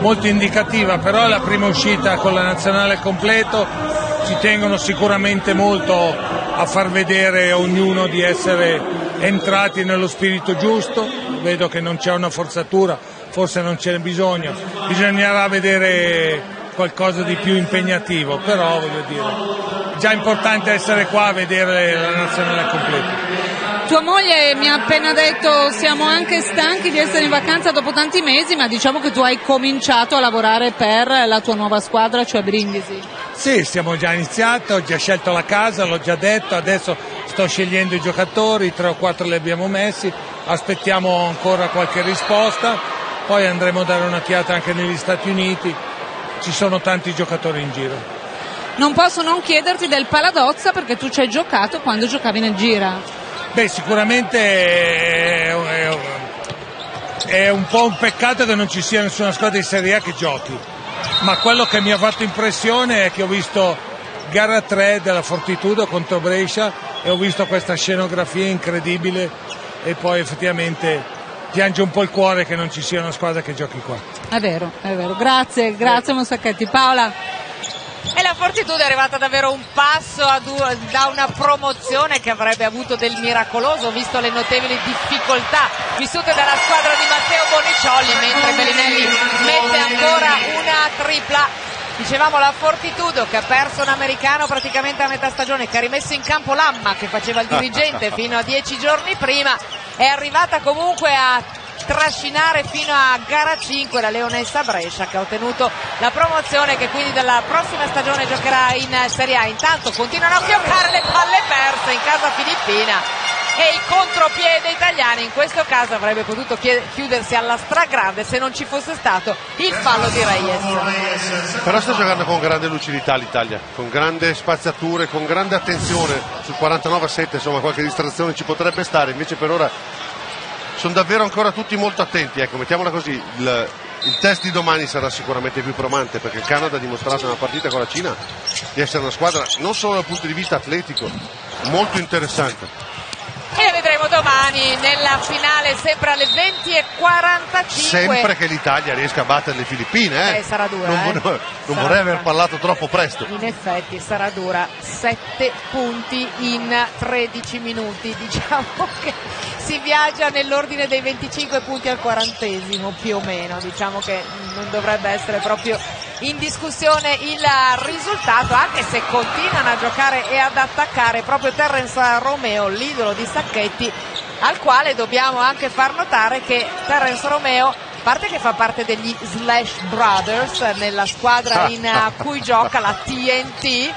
molto indicativa, però la prima uscita con la nazionale completo ci tengono sicuramente molto a far vedere ognuno di essere entrati nello spirito giusto, vedo che non c'è una forzatura, forse non c'è bisogno, bisognerà vedere qualcosa di più impegnativo, però voglio dire, è già importante essere qua a vedere la nazionale completa. Tua moglie mi ha appena detto siamo anche stanchi di essere in vacanza dopo tanti mesi, ma diciamo che tu hai cominciato a lavorare per la tua nuova squadra, cioè Brindisi. Sì, siamo già iniziati, ho già scelto la casa, l'ho già detto, adesso sto scegliendo i giocatori, tre o quattro li abbiamo messi, aspettiamo ancora qualche risposta, poi andremo a dare un'occhiata anche negli Stati Uniti, ci sono tanti giocatori in giro. Non posso non chiederti del Paladozza perché tu ci hai giocato quando giocavi nel Gira. Beh, sicuramente è, è, è, un po' un peccato che non ci sia nessuna squadra di Serie A che giochi, ma quello che mi ha fatto impressione è che ho visto gara 3 della Fortitudo contro Brescia e ho visto questa scenografia incredibile e poi effettivamente piange un po' il cuore che non ci sia una squadra che giochi qua. È vero, è vero. Grazie, grazie Monsacchetti. Paola. E la Fortitudo è arrivata davvero un passo due, da una promozione che avrebbe avuto del miracoloso, visto le notevoli difficoltà vissute dalla squadra di Matteo Boniciolli, mentre Bellinelli mette ancora una tripla. Dicevamo la Fortitudo che ha perso un americano praticamente a metà stagione, che ha rimesso in campo Lamma che faceva il dirigente fino a dieci giorni prima, è arrivata comunque a trascinare fino a gara 5 la Leonessa Brescia che ha ottenuto la promozione che quindi dalla prossima stagione giocherà in Serie A. Intanto continuano a fioccare le palle perse in casa filippina e il contropiede italiano in questo caso avrebbe potuto chiudersi alla stragrande se non ci fosse stato il fallo di Reyes. Però sta giocando con grande lucidità l'Italia, con grande spaziature, con grande attenzione sul 49-7, insomma qualche distrazione ci potrebbe stare, invece per ora sono davvero ancora tutti molto attenti, ecco, mettiamola così, il, il, test di domani sarà sicuramente più probante perché il Canada ha dimostrato nella partita con la Cina di essere una squadra non solo dal punto di vista atletico, molto interessante. E vedremo domani nella finale sempre alle 20.45. Sempre che l'Italia riesca a battere le Filippine, eh? eh sarà dura. Non, eh? non sarà vorrei dura. aver parlato troppo presto. In effetti sarà dura. 7 punti in 13 minuti. Diciamo che si viaggia nell'ordine dei 25 punti al quarantesimo più o meno, diciamo che non dovrebbe essere proprio in discussione il risultato, anche se continuano a giocare e ad attaccare proprio Terence Romeo, l'idolo di Sacchetti, al quale dobbiamo anche far notare che Terence Romeo parte che fa parte degli Slash Brothers nella squadra in cui gioca la TNT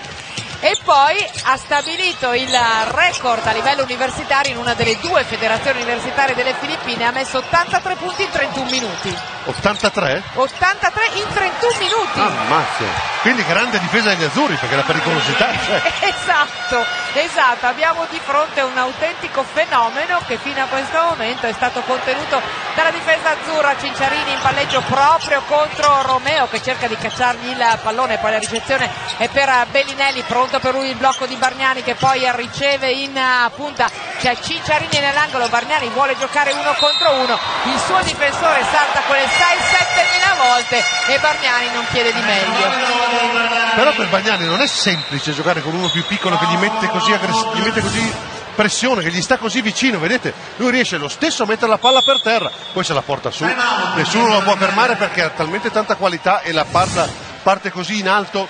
e poi ha stabilito il record a livello universitario in una delle due federazioni universitarie delle Filippine, ha messo 83 punti in 31 minuti. 83? 83 in 31 minuti. Ammazza. Quindi grande difesa degli azzurri perché la pericolosità c'è. Esatto, esatto, abbiamo di fronte un autentico fenomeno che fino a questo momento è stato contenuto dalla difesa azzurra, Cinciarini in palleggio proprio contro Romeo che cerca di cacciargli il pallone, poi la ricezione è per Bellinelli, pronto per lui il blocco di Bargnani che poi riceve in punta, c'è Cinciarini nell'angolo, Bargnani vuole giocare uno contro uno, il suo difensore salta quelle 6-7 mila volte e Bargnani non chiede di meglio. Però per Bagnani non è semplice giocare con uno più piccolo che gli mette così, gli mette così pressione, che gli sta così vicino, vedete? Lui riesce lo stesso a mettere la palla per terra, poi se la porta su, nessuno lo può fermare perché ha talmente tanta qualità e la palla parte così in alto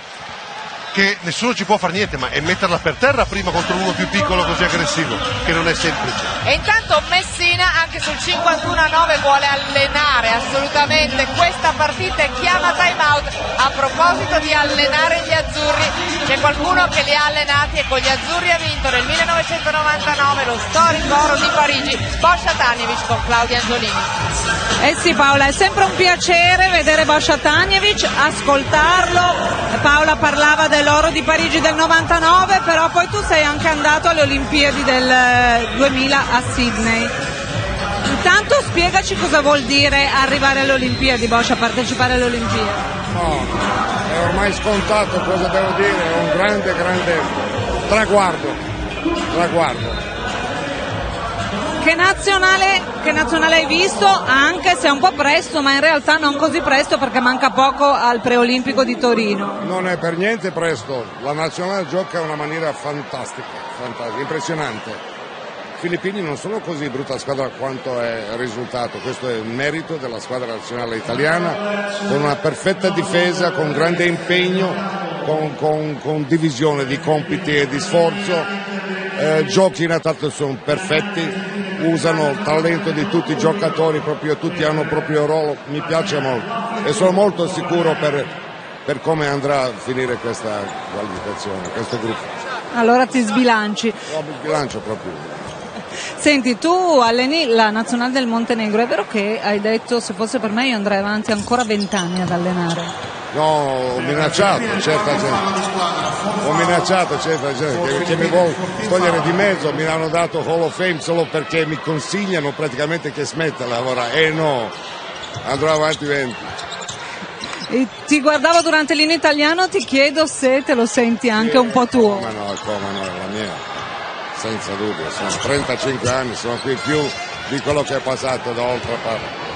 che nessuno ci può fare niente, ma è metterla per terra prima contro uno più piccolo così aggressivo, che non è semplice. E intanto Messina anche sul 51-9 vuole allenare assolutamente questa partita e chiama time out. A proposito di allenare gli azzurri, c'è qualcuno che li ha allenati e con gli azzurri ha vinto nel 1999 lo storico oro di Parigi, Boscia Tanjevic con Claudia Angiolini. Eh sì Paola, è sempre un piacere vedere Boscia Tanjevic, ascoltarlo. Paola parlava dell'oro di Parigi del 99, però poi tu sei anche andato alle Olimpiadi del 2000 a Sydney. Intanto spiegaci cosa vuol dire arrivare alle Olimpiadi, Boscia, partecipare alle Olimpiadi. No, è ormai scontato cosa devo dire, è un grande, grande traguardo, traguardo. Che nazionale, che nazionale hai visto? Anche se è un po' presto, ma in realtà non così presto perché manca poco al preolimpico di Torino. Non è per niente presto, la nazionale gioca in una maniera fantastica, fantastica impressionante. I filippini non sono così brutta squadra quanto è risultato, questo è il merito della squadra nazionale italiana, con una perfetta difesa, con grande impegno, con, con, con divisione di compiti e di sforzo, eh, giochi in attacco sono perfetti, usano il talento di tutti i giocatori, proprio, tutti hanno il proprio ruolo, mi piace molto e sono molto sicuro per, per come andrà a finire questa qualificazione, questo gruppo. Allora ti sbilanci. No, mi sbilancio proprio. Senti, tu alleni la nazionale del Montenegro, è vero che hai detto se fosse per me io andrei avanti ancora vent'anni ad allenare? No, ho minacciato certa gente, ho minacciato certa gente che, che mi vuole togliere di mezzo, mi hanno dato Hall of Fame solo perché mi consigliano praticamente che smetta di lavorare e no, andrò avanti 20. E ti guardavo durante l'inno italiano, ti chiedo se te lo senti anche un po' tuo. Come no, come no, è la mia, senza dubbio, sono 35 anni, sono qui più di quello che è passato da oltre parte.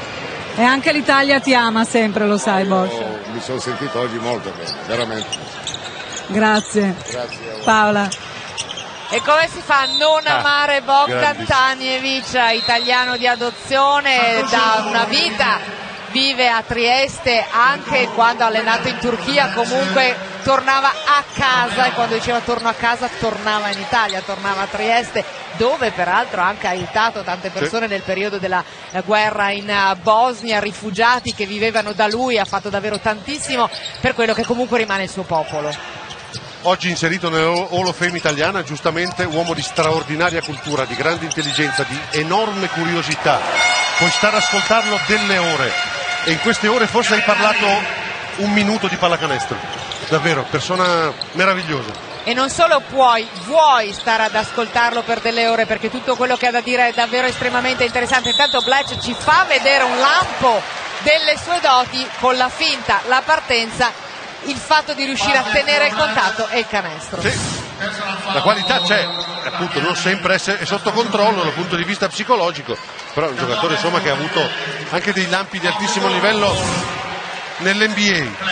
E anche l'Italia ti ama sempre, lo sai Bosch. Oh, mi sono sentito oggi molto bene, veramente. Grazie. Grazie a voi. Paola. E come si fa a non Ah, amare Bogdan. Tanjevic, italiano di adozione da una vita? Vive a Trieste anche quando ha allenato in Turchia, comunque tornava a casa e quando diceva torno a casa tornava in Italia, tornava a Trieste dove peraltro ha anche aiutato tante persone nel periodo della eh, guerra in eh, Bosnia, rifugiati che vivevano da lui, ha fatto davvero tantissimo per quello che comunque rimane il suo popolo. Oggi inserito nella Hall of Fame italiana, giustamente uomo di straordinaria cultura, di grande intelligenza, di enorme curiosità. Puoi stare a ascoltarlo delle ore e in queste ore forse hai parlato un minuto di pallacanestro. Davvero, persona meravigliosa. e non solo puoi, vuoi stare ad ascoltarlo per delle ore perché tutto quello che ha da dire è davvero estremamente interessante. Intanto Bletch ci fa vedere un lampo delle sue doti con la finta, la partenza, il fatto di riuscire a tenere il contatto e il canestro. Sì, la qualità c'è, appunto non sempre è sotto controllo dal punto di vista psicologico, però è un giocatore insomma che ha avuto anche dei lampi di altissimo livello nell'NBA.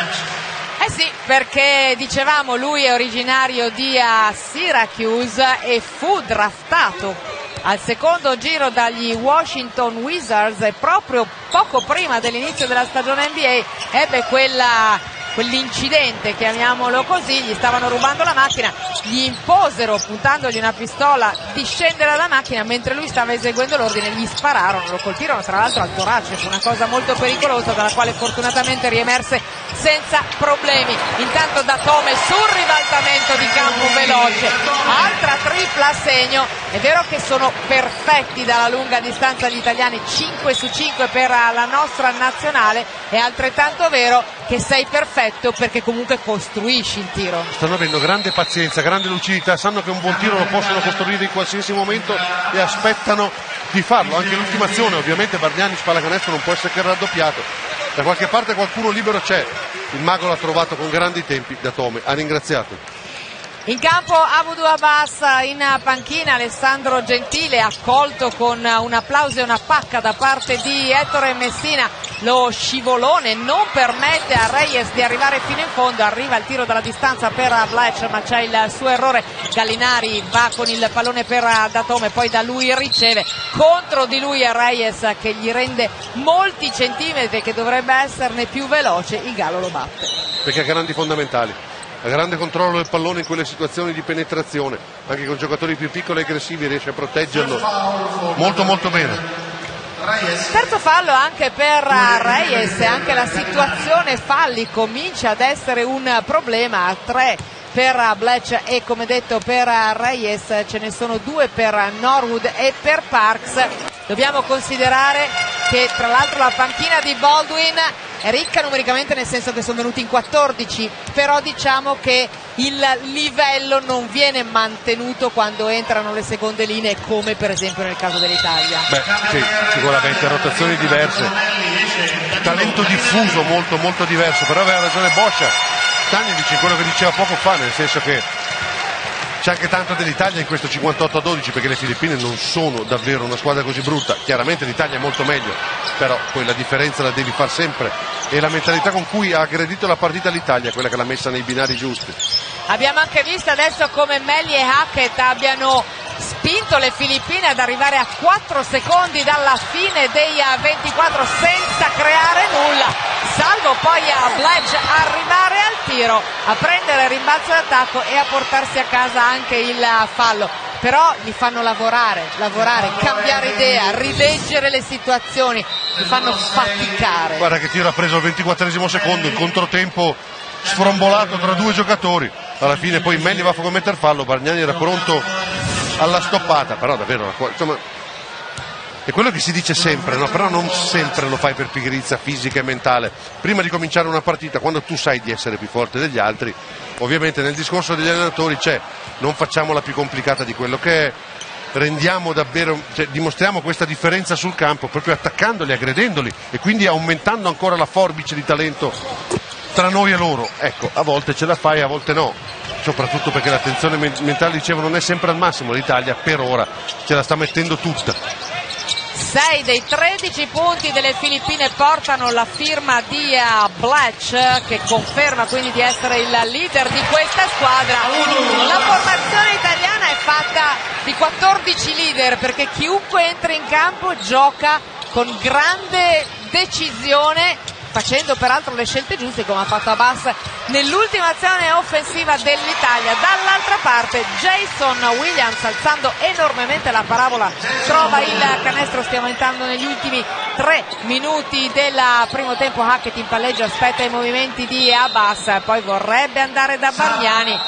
Eh sì, perché dicevamo lui è originario di Syracuse e fu draftato al secondo giro dagli Washington Wizards e proprio poco prima dell'inizio della stagione NBA ebbe quella quell'incidente, chiamiamolo così, gli stavano rubando la macchina, gli imposero puntandogli una pistola di scendere dalla macchina mentre lui stava eseguendo l'ordine, gli spararono, lo colpirono tra l'altro al torace, fu una cosa molto pericolosa dalla quale fortunatamente riemerse senza problemi. Intanto da Tome sul ribaltamento di campo veloce, altra tripla a segno, è vero che sono perfetti dalla lunga distanza gli italiani, 5 su 5 per la nostra nazionale, è altrettanto vero che sei perfetto perché comunque costruisci il tiro. Stanno avendo grande pazienza, grande lucidità, sanno che un buon tiro lo possono costruire in qualsiasi momento e aspettano di farlo. Anche l'ultima azione, ovviamente Bargnani spallacanestro non può essere che raddoppiato. Da qualche parte qualcuno libero c'è. Il mago l'ha trovato con grandi tempi da Tome, ha ringraziato. In campo Abudu Abbas in panchina Alessandro Gentile accolto con un applauso e una pacca da parte di Ettore Messina. Lo scivolone non permette a Reyes di arrivare fino in fondo. Arriva il tiro dalla distanza per Bletch ma c'è il suo errore. Gallinari va con il pallone per Datome poi da lui riceve contro di lui Reyes che gli rende molti centimetri che dovrebbe esserne più veloce. Il Gallo lo batte. Perché ha grandi fondamentali grande controllo del pallone in quelle situazioni di penetrazione, anche con giocatori più piccoli e aggressivi riesce a proteggerlo molto molto bene. Terzo fallo anche per Reyes, anche la situazione falli comincia ad essere un problema. A tre per Bletch e come detto per Reyes ce ne sono due per Norwood e per Parks. Dobbiamo considerare che tra l'altro la panchina di Baldwin ricca numericamente nel senso che sono venuti in 14 però diciamo che il livello non viene mantenuto quando entrano le seconde linee come per esempio nel caso dell'Italia. Beh sì, sicuramente rotazioni diverse. Talento diffuso molto molto diverso però aveva ragione Boscia. Stanovic quello che diceva poco fa nel senso che c'è anche tanto dell'Italia in questo 58 a 12 perché le Filippine non sono davvero una squadra così brutta. Chiaramente l'Italia è molto meglio però poi la differenza la devi far sempre. E la mentalità con cui ha aggredito la partita l'Italia quella che l'ha messa nei binari giusti. Abbiamo anche visto adesso come Melli e Hackett abbiano spinto le Filippine ad arrivare a 4 secondi dalla fine dei 24 senza creare nulla salvo poi a Bledge arrivare al tiro a prendere il rimbalzo d'attacco e a portarsi a casa anche il fallo però li fanno lavorare, lavorare, cambiare idea, rileggere le situazioni, li fanno faticare. Guarda che tiro ha preso al 24 secondo, il controtempo sfrombolato tra due giocatori. Alla fine poi Melli va a commettere fallo, Bargnani era pronto alla stoppata, però davvero insomma, è quello che si dice sempre, no? però non sempre lo fai per pigrizia fisica e mentale. Prima di cominciare una partita, quando tu sai di essere più forte degli altri, ovviamente nel discorso degli allenatori c'è non facciamola più complicata di quello che è, rendiamo davvero, cioè, dimostriamo questa differenza sul campo proprio attaccandoli, aggredendoli e quindi aumentando ancora la forbice di talento tra noi e loro. Ecco, a volte ce la fai, a volte no, soprattutto perché l'attenzione mentale, dicevo, non è sempre al massimo, l'Italia per ora ce la sta mettendo tutta. 6 dei 13 punti delle Filippine portano la firma di Blatch che conferma quindi di essere il leader di questa squadra. La formazione italiana è fatta di 14 leader perché chiunque entra in campo gioca con grande decisione facendo peraltro le scelte giuste come ha fatto Abbas nell'ultima azione offensiva dell'Italia. Dall'altra parte Jason Williams alzando enormemente la parabola trova il canestro, stiamo entrando negli ultimi tre minuti del primo tempo, Hackett in palleggio aspetta i movimenti di Abbas, poi vorrebbe andare da Bargnani,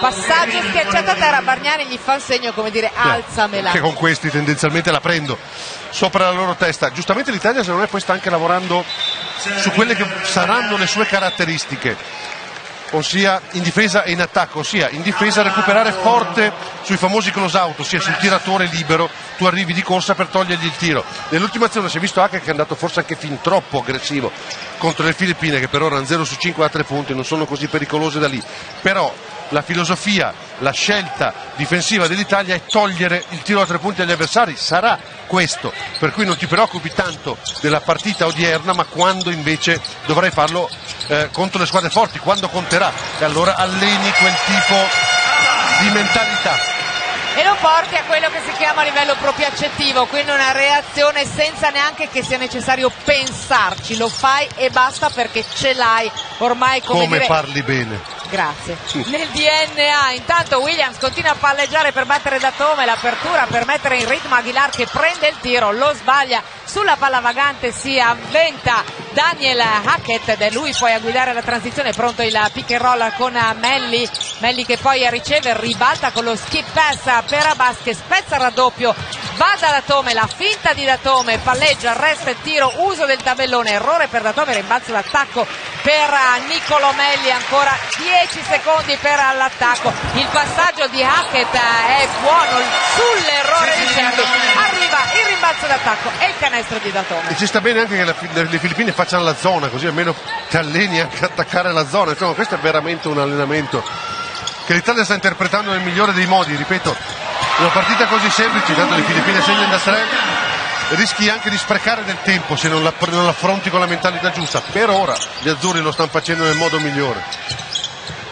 passaggio schiacciato a terra, Bargnani gli fa un segno come dire alzamela. Che con questi tendenzialmente la prendo sopra la loro testa. Giustamente l'Italia secondo me poi sta anche lavorando su quelle che saranno le sue caratteristiche ossia in difesa e in attacco, ossia in difesa recuperare forte sui famosi close out, ossia sul tiratore libero, tu arrivi di corsa per togliergli il tiro. Nell'ultima azione si è visto anche che è andato forse anche fin troppo aggressivo contro le Filippine che per ora hanno 0 su 5 a 3 punti, non sono così pericolose da lì, però la filosofia, la scelta difensiva dell'Italia è togliere il tiro a tre punti agli avversari, sarà questo, per cui non ti preoccupi tanto della partita odierna, ma quando invece dovrai farlo eh, contro le squadre forti, quando conterà, e allora alleni quel tipo di mentalità. e lo porti a quello che si chiama a livello proprio accettivo, quindi una reazione senza neanche che sia necessario pensarci, lo fai e basta perché ce l'hai. Ormai come, Come dire, parli bene. Grazie. Nel DNA, intanto Williams continua a palleggiare per battere da Tome, l'apertura per mettere in ritmo Aguilar che prende il tiro, lo sbaglia sulla palla vagante, si avventa Daniel Hackett ed è lui poi a guidare la transizione, pronto il pick and roll con Melli, Melli che poi riceve, ribalta con lo skip pass per Abbas che spezza il raddoppio, va da Datome, la finta di Datome, palleggia, arresta il tiro, uso del tabellone, errore per Datome, rimbalzo d'attacco per Nicolo Melli, ancora 10 secondi per l'attacco, il passaggio di Hackett è buono sull'errore di Cervi, arriva il rimbalzo d'attacco e il canestro di Datome. E ci sta bene anche che le Filippine facciano la zona, così almeno ti alleni anche a attaccare la zona. Insomma, questo è veramente un allenamento che l'Italia sta interpretando nel migliore dei modi. Ripeto, una partita così semplice, intanto le Filippine segnano da tre, rischi anche di sprecare del tempo se non, la- non l'affronti con la mentalità giusta. Per ora gli azzurri lo stanno facendo nel modo migliore.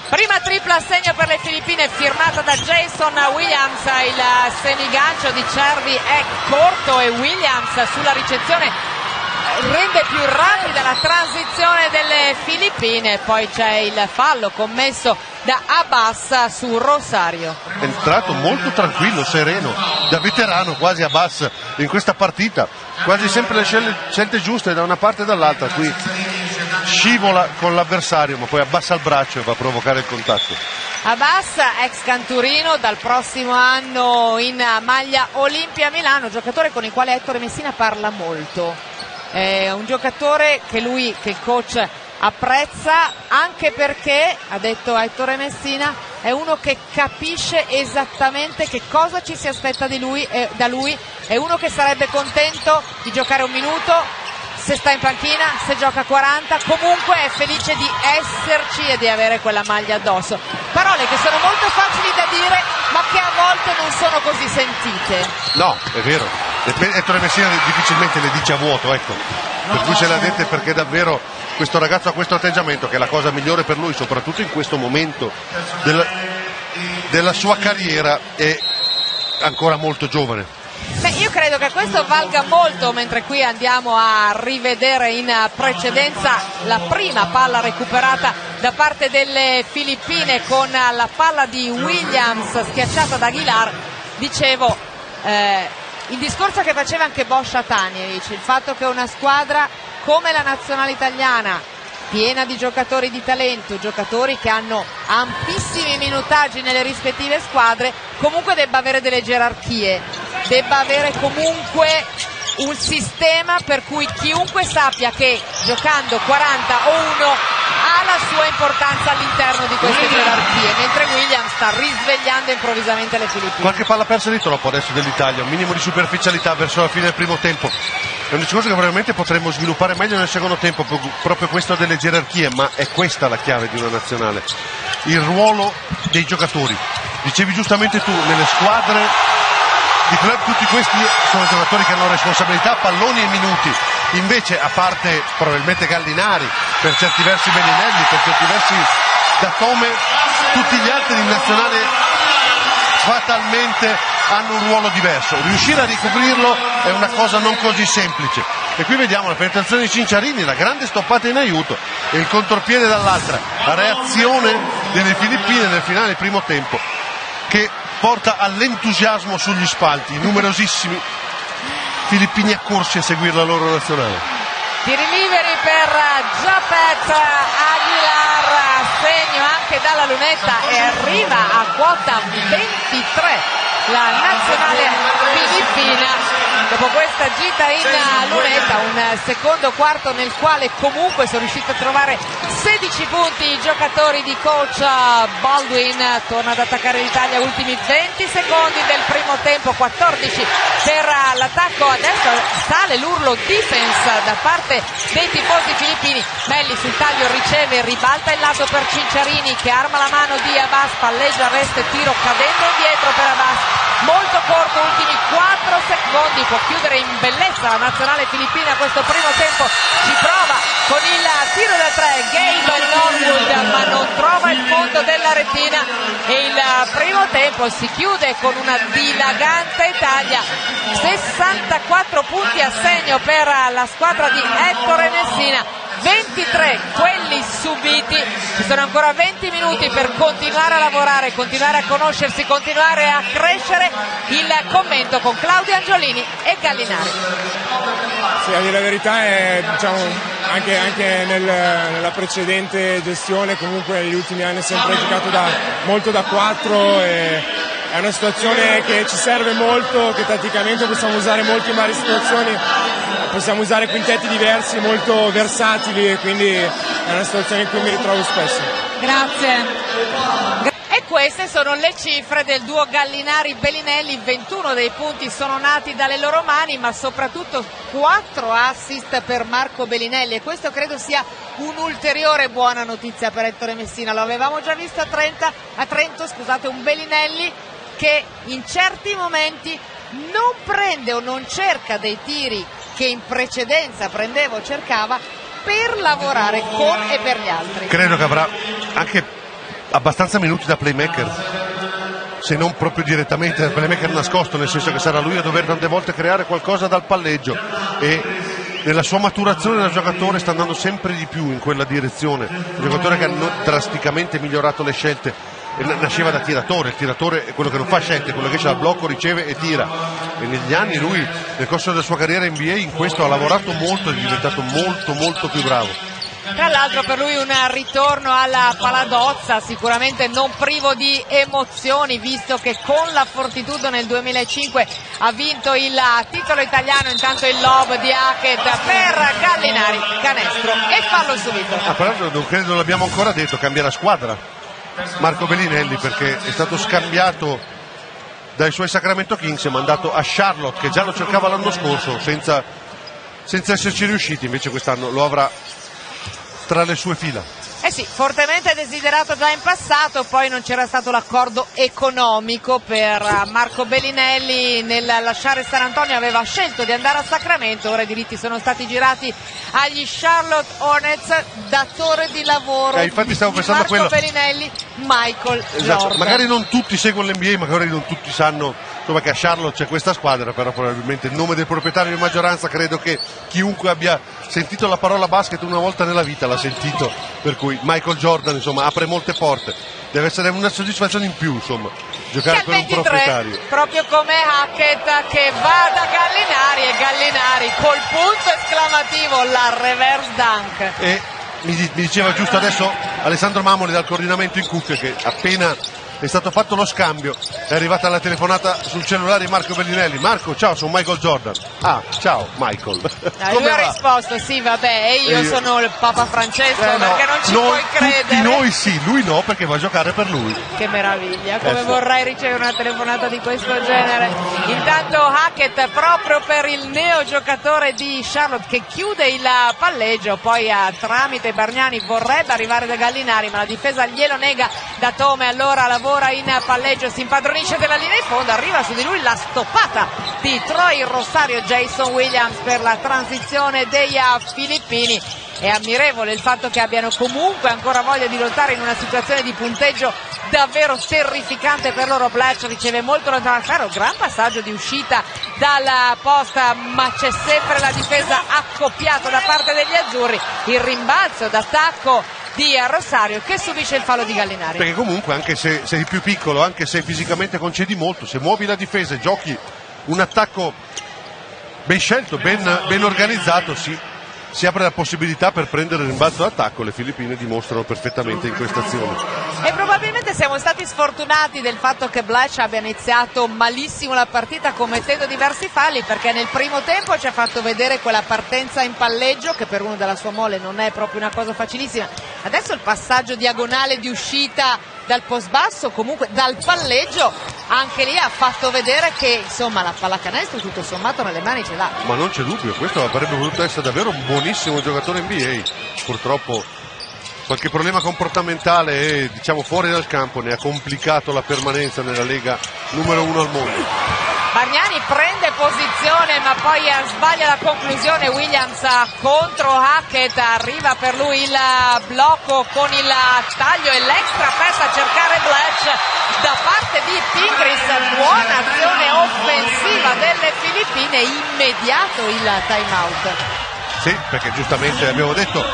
Prima tripla segno per le Filippine firmata da Jason Williams, il semigancio di Cervi è corto e Williams sulla ricezione rende più rapida la transizione delle Filippine, poi c'è il fallo commesso da Abbas su Rosario. È entrato molto tranquillo, sereno, da veterano quasi a Bass in questa partita. Quasi sempre le scel- scelte giuste da una parte e dall'altra. Qui scivola con l'avversario, ma poi abbassa il braccio e va a provocare il contatto. Abbas, ex Canturino, dal prossimo anno in maglia Olimpia Milano, giocatore con il quale Ettore Messina parla molto. È un giocatore che lui, che il coach apprezza anche perché, ha detto Ettore Messina, è uno che capisce esattamente che cosa ci si aspetta lui, e da lui, è uno che sarebbe contento di giocare un minuto, se sta in panchina, se gioca 40, comunque è felice di esserci e di avere quella maglia addosso. Parole che sono molto facili da dire, ma che a volte non sono così sentite. No, è vero. Ettore Messina difficilmente le dice a vuoto, ecco. Per cui ce l'ha dette perché davvero questo ragazzo ha questo atteggiamento che è la cosa migliore per lui, soprattutto in questo momento della, della sua carriera, è ancora molto giovane. Beh, io credo che questo valga molto mentre qui andiamo a rivedere in precedenza la prima palla recuperata da parte delle Filippine con la palla di Williams schiacciata da Aguilar. Dicevo, eh, il discorso che faceva anche Bosch Tanjevic, il fatto che una squadra come la nazionale italiana piena di giocatori di talento, giocatori che hanno ampissimi minutaggi nelle rispettive squadre, comunque debba avere delle gerarchie, debba avere comunque un sistema per cui chiunque sappia che giocando 40 o 1 ha la sua importanza all'interno di queste gerarchie, mentre Williams sta risvegliando improvvisamente le Filippine. Qualche palla persa di troppo adesso dell'Italia, un minimo di superficialità verso la fine del primo tempo. È un discorso che probabilmente potremmo sviluppare meglio nel secondo tempo, pro- proprio questo delle gerarchie, ma è questa la chiave di una nazionale. Il ruolo dei giocatori. Dicevi giustamente tu, nelle squadre di club tutti questi sono giocatori che hanno responsabilità, palloni e minuti. Invece, a parte probabilmente Gallinari, per certi versi Bellinelli, per certi versi Datome, tutti gli altri in nazionale fatalmente hanno un ruolo diverso. Riuscire a ricoprirlo è una cosa non così semplice. E qui vediamo la penetrazione di Cinciarini, la grande stoppata in aiuto e il contropiede dall'altra. La reazione delle Filippine nel finale primo tempo che porta all'entusiasmo sugli spalti, numerosissimi filippini accorsi a seguire la loro nazionale. Tiri liberi per Giapet Aguilar, segno anche dalla lunetta e arriva a quota 23 la nazionale filippina. Dopo questa gita in lunetta, un secondo quarto nel quale comunque sono riusciti a trovare 16 punti i giocatori di coach Baldwin. Torna ad attaccare l'Italia, ultimi 20 secondi del primo tempo, 14 per l'attacco. Adesso sale l'urlo defense da parte dei tifosi filippini. Melli sul taglio riceve, ribalta il lato per Cinciarini che arma la mano di Abbas, palleggia, arresto e tiro cadendo indietro per Abbas. Molto corto, ultimi 4 secondi, può chiudere in bellezza la nazionale filippina questo primo tempo, ci prova con il tiro da tre Gabe Norwood ma non trova il fondo della retina. E il primo tempo si chiude con una dilagante Italia. 64 punti a segno per la squadra di Ettore Messina 23 quelli subiti. Ci sono ancora 20 minuti per continuare a lavorare continuare a conoscersi continuare a crescere. Il commento con Claudio Angiolini e Gallinari. Sì, a dire la verità è diciamo anche, anche nel, nella precedente gestione comunque negli ultimi anni è sempre giocato da, molto da 4 e è una situazione che ci serve molto, che tatticamente possiamo usare molto in varie situazioni, possiamo usare quintetti diversi, molto versatili e quindi è una situazione in cui mi ritrovo spesso. Grazie. E queste sono le cifre del duo Gallinari-Bellinelli, 21 dei punti sono nati dalle loro mani, ma soprattutto 4 assist per Marco Bellinelli e questo credo sia un'ulteriore buona notizia per Ettore Messina. Lo avevamo già visto a, 30, a Trento, scusate, un Bellinelli che in certi momenti non prende o non cerca dei tiri che in precedenza prendeva o cercava per lavorare con e per gli altri. Credo che avrà anche abbastanza minuti da playmaker se non proprio direttamente da playmaker nascosto nel senso che sarà lui a dover tante volte creare qualcosa dal palleggio e nella sua maturazione da giocatore sta andando sempre di più in quella direzione un giocatore che ha drasticamente migliorato le scelte nasceva da tiratore, il tiratore è quello che non fa scelte, quello che c'ha il blocco, riceve e tira. E negli anni lui, nel corso della sua carriera NBA, in questo ha lavorato molto e è diventato molto molto più bravo. Tra l'altro per lui un ritorno alla paladozza sicuramente non privo di emozioni visto che con la Fortitudo nel 2005 ha vinto il titolo italiano intanto il lob di Hackett per Gallinari, canestro e fallo subito. Ah, però non credo l'abbiamo ancora detto, cambia la squadra Marco Bellinelli perché è stato scambiato dai suoi Sacramento Kings e mandato a Charlotte che già lo cercava l'anno scorso senza, senza esserci riusciti, invece quest'anno lo avrà tra le sue fila. Eh sì, fortemente desiderato già in passato, poi non c'era stato l'accordo economico per Marco Bellinelli nel lasciare San Antonio, aveva scelto di andare a Sacramento, ora i diritti sono stati girati agli Charlotte Hornets, datore di lavoro eh, infatti stavo pensando Marco a quello. Bellinelli, Michael esatto. Jordan. Magari non tutti seguono l'NBA, magari non tutti sanno insomma, che a Charlotte c'è questa squadra, però probabilmente il nome del proprietario di maggioranza credo che chiunque abbia sentito la parola basket una volta nella vita l'ha sentito, per cui Michael Jordan insomma, apre molte porte, deve essere una soddisfazione in più insomma, giocare con un 23, proprietario. proprio come Hackett che va da Gallinari e Gallinari col punto esclamativo la reverse dunk. E mi, mi diceva giusto adesso Alessandro Mamoli dal coordinamento in cuffia che appena è stato fatto lo scambio, è arrivata la telefonata sul cellulare di Marco Bellinelli. Marco, ciao, sono Michael Jordan. Ah, ciao Michael. No, lui ha risposto, sì, vabbè, io, E io- sono il Papa Francesco Eh, no, perché non ci noi- puoi credere. Noi sì, lui no perché va a giocare per lui. Che meraviglia, come Eh, vorrei ricevere una telefonata di questo genere. Intanto Hackett proprio per il neo giocatore di Charlotte che chiude il palleggio, poi a, tramite Bargnani vorrebbe arrivare da Gallinari, ma la difesa glielo nega da Tome, allora lavora in palleggio, si impadronisce della linea di fondo, arriva su di lui la stoppata di Troy Rosario Jason Williams per la transizione dei filippini. È ammirevole il fatto che abbiano comunque ancora voglia di lottare in una situazione di punteggio davvero terrificante per loro. Blatch riceve molto lontano Caro, gran passaggio di uscita dalla posta, ma c'è sempre la difesa accoppiata da parte degli azzurri. Il rimbalzo d'attacco di Rosario che subisce il fallo di Gallinari. Perché comunque anche se sei più piccolo, anche se fisicamente concedi molto, se muovi la difesa e giochi un attacco ben scelto, ben, ben organizzato, si, si apre la possibilità per prendere il rimbalzo d'attacco. Le Filippine dimostrano perfettamente in questa azione. E probabilmente siamo stati sfortunati del fatto che Blatch abbia iniziato malissimo la partita commettendo diversi falli perché nel primo tempo ci ha fatto vedere quella partenza in palleggio che per uno della sua mole non è proprio una cosa facilissima. Adesso il passaggio diagonale di uscita dal post basso, comunque dal palleggio, anche lì ha fatto vedere che insomma la pallacanestro tutto sommato nelle mani ce l'ha. Ma non c'è dubbio, questo avrebbe voluto essere davvero un buonissimo giocatore NBA. Purtroppo qualche problema comportamentale e diciamo fuori dal campo ne ha complicato la permanenza nella Lega numero uno al mondo. Bargnani prende posizione ma poi eh, sbaglia la conclusione. Williams contro Hackett arriva per lui il blocco con il taglio e l'extra aperta a cercare Bletch da parte di Pingris buona azione offensiva delle Filippine immediato il time out. Sì perché giustamente abbiamo detto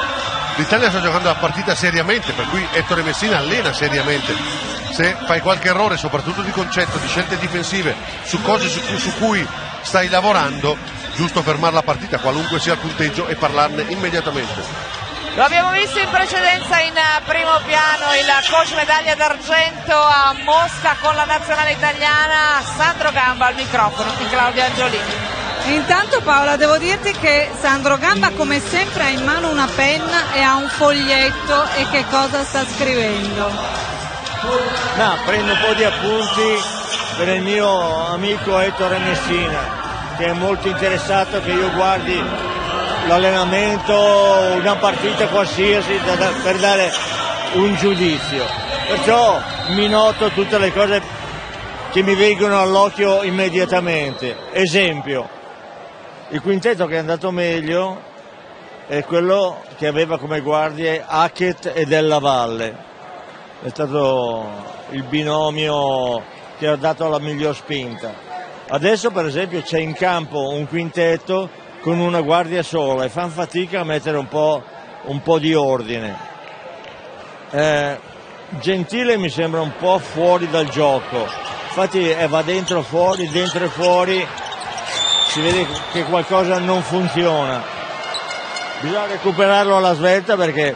l'Italia sta giocando la partita seriamente per cui Ettore Messina allena seriamente se fai qualche errore, soprattutto di concetto, di scelte difensive, su cose su cui, su cui stai lavorando, giusto fermare la partita, qualunque sia il punteggio, e parlarne immediatamente. Lo abbiamo visto in precedenza in eh, primo piano il coach medaglia d'argento a Mosca con la nazionale italiana, Sandro Gamba al microfono di Claudia Angiolini. Intanto Paola devo dirti che Sandro Gamba come sempre ha in mano una penna e ha un foglietto e che cosa sta scrivendo? No, prendo un po' di appunti per il mio amico Ettore Messina, che è molto interessato che io guardi l'allenamento, una partita qualsiasi da, da, per dare un giudizio. Perciò mi noto tutte le cose che mi vengono all'occhio immediatamente. Esempio, il quintetto che è andato meglio è quello che aveva come guardie Hackett e Della Valle è stato il binomio che ha dato la miglior spinta. Adesso per esempio c'è in campo un quintetto con una guardia sola e fanno fatica a mettere un po', un po di ordine. Eh, Gentile mi sembra un po' fuori dal gioco, infatti eh, va dentro fuori, dentro e fuori, si vede che qualcosa non funziona. Bisogna recuperarlo alla svelta perché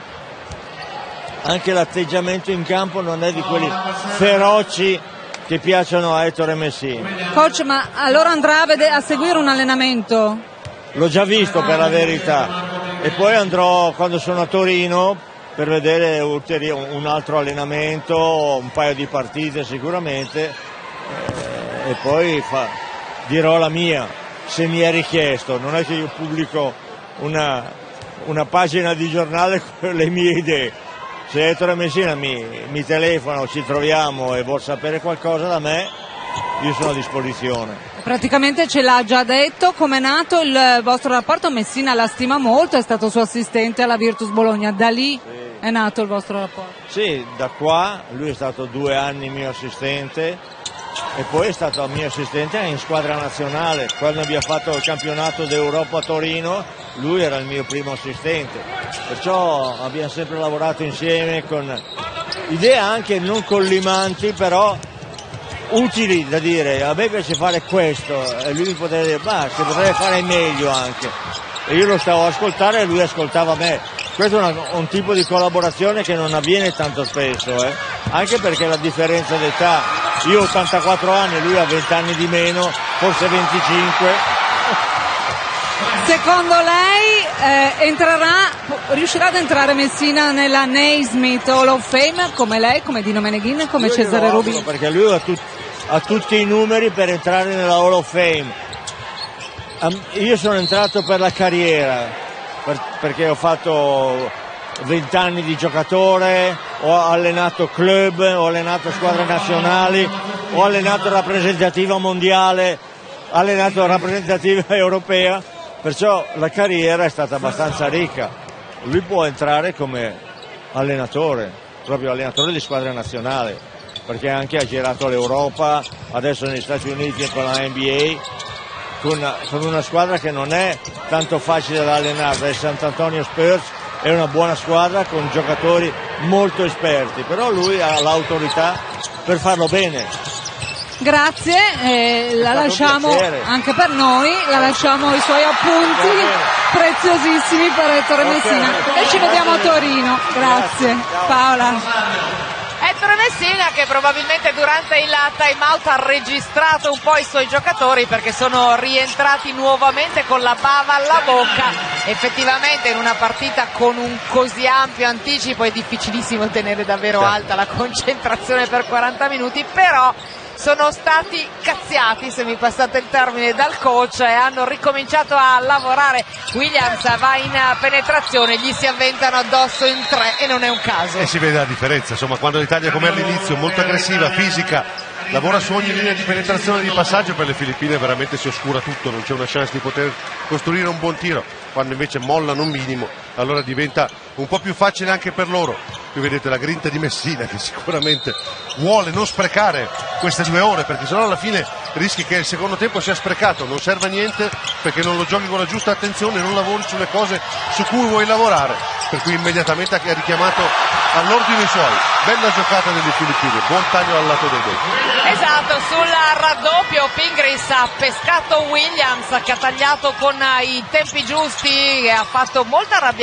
anche l'atteggiamento in campo non è di quelli feroci che piacciono a Ettore Messina. Coach, ma allora andrà a, vedere, a seguire un allenamento? L'ho già visto per la verità e poi andrò quando sono a Torino per vedere un altro allenamento, un paio di partite sicuramente eh, e poi dirò la mia se mi è richiesto, non è che io pubblico una, una pagina di giornale con le mie idee, se Ettore Messina mi, mi telefona o ci troviamo e vuol sapere qualcosa da me, io sono a disposizione. Praticamente ce l'ha già detto, come è nato il vostro rapporto? Messina la stima molto, è stato suo assistente alla Virtus Bologna, da lì sì. è nato il vostro rapporto? Sì, da qua, lui è stato due anni mio assistente e poi è stato mio assistente in squadra nazionale, quando abbiamo fatto il campionato d'Europa a Torino lui era il mio primo assistente, perciò abbiamo sempre lavorato insieme con idee anche non collimanti, però utili da dire, a me piace fare questo e lui mi poteva dire, ma si potrebbe fare meglio anche. E io lo stavo a ascoltare e lui ascoltava me. Questo è una, un tipo di collaborazione che non avviene tanto spesso, eh? anche perché la differenza d'età, io ho 84 anni, lui ha 20 anni di meno, forse 25 Secondo lei eh, entrerà, riuscirà ad entrare Messina nella Naismith Hall of Fame come lei, come Dino Meneghin, come Io Cesare Rubini? Perché lui ha, tut, ha, tutti i numeri per entrare nella Hall of Fame. Io sono entrato per la carriera, per, perché ho fatto 20 anni di giocatore, ho allenato club, ho allenato squadre nazionali, ho allenato rappresentativa mondiale, ho allenato rappresentativa europea Perciò la carriera è stata abbastanza ricca. Lui può entrare come allenatore, proprio allenatore di squadra nazionale, perché anche ha girato l'Europa, adesso negli Stati Uniti con la NBA, con, con una squadra che non è tanto facile da allenare, il Sant'Antonio Spurs è una buona squadra con giocatori molto esperti, però lui ha l'autorità per farlo bene, Grazie, eh, la lasciamo anche per noi, la lasciamo i suoi appunti preziosissimi per Ettore Messina. E ci vediamo a Torino. Grazie. Paola. Ettore Messina che probabilmente durante il time out ha registrato un po' i suoi giocatori perché sono rientrati nuovamente con la bava alla bocca. Effettivamente in una partita con un così ampio anticipo è difficilissimo tenere davvero certo. alta la concentrazione per 40 minuti, però sono stati cazziati, se mi passate il termine, dal coach e hanno ricominciato a lavorare. Williams va in penetrazione, gli si avventano addosso in tre e non è un caso. E si vede la differenza, insomma, quando l'Italia come all'inizio, molto aggressiva, fisica, lavora su ogni linea di penetrazione di passaggio per le Filippine veramente si oscura tutto, non c'è una chance di poter costruire un buon tiro, quando invece mollano un minimo allora diventa un po' più facile anche per loro. Qui vedete la grinta di Messina che sicuramente vuole non sprecare queste due ore perché sennò alla fine rischi che il secondo tempo sia sprecato, non serve a niente perché non lo giochi con la giusta attenzione, non lavori sulle cose su cui vuoi lavorare. Per cui immediatamente ha richiamato all'ordine i suoi. Bella giocata delle Filippine, buon taglio al lato del gol. Esatto, sul raddoppio Pingris ha pescato Williams che ha tagliato con i tempi giusti e ha fatto molto arrabbiare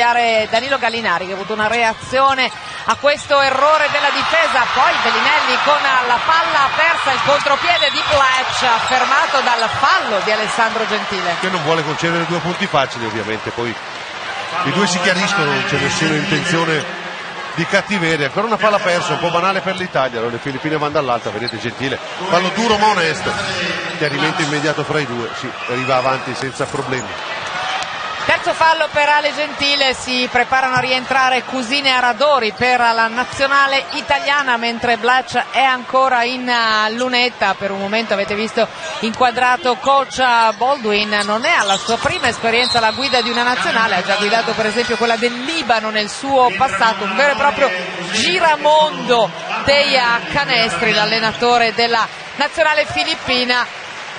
Danilo Gallinari che ha avuto una reazione a questo errore della difesa, poi Bellinelli con la palla persa il contropiede di Blatch fermato dal fallo di Alessandro Gentile. Che non vuole concedere due punti facili ovviamente, poi i due si chiariscono, non c'è nessuna intenzione di cattiveria. Ancora una palla persa, un po' banale per l'Italia. Le Filippine vanno dall'alta, vedete Gentile. Fallo duro ma onesto. Chiarimento immediato fra i due, si arriva avanti senza problemi. Terzo fallo per Ale Gentile, si preparano a rientrare Cusine Aradori per la nazionale italiana mentre Blatch è ancora in uh, lunetta, per un momento avete visto inquadrato coach Baldwin, non è alla sua prima esperienza alla guida di una nazionale, ha già guidato per esempio quella del Libano nel suo passato, un vero e proprio giramondo dei uh, canestri, l'allenatore della nazionale filippina.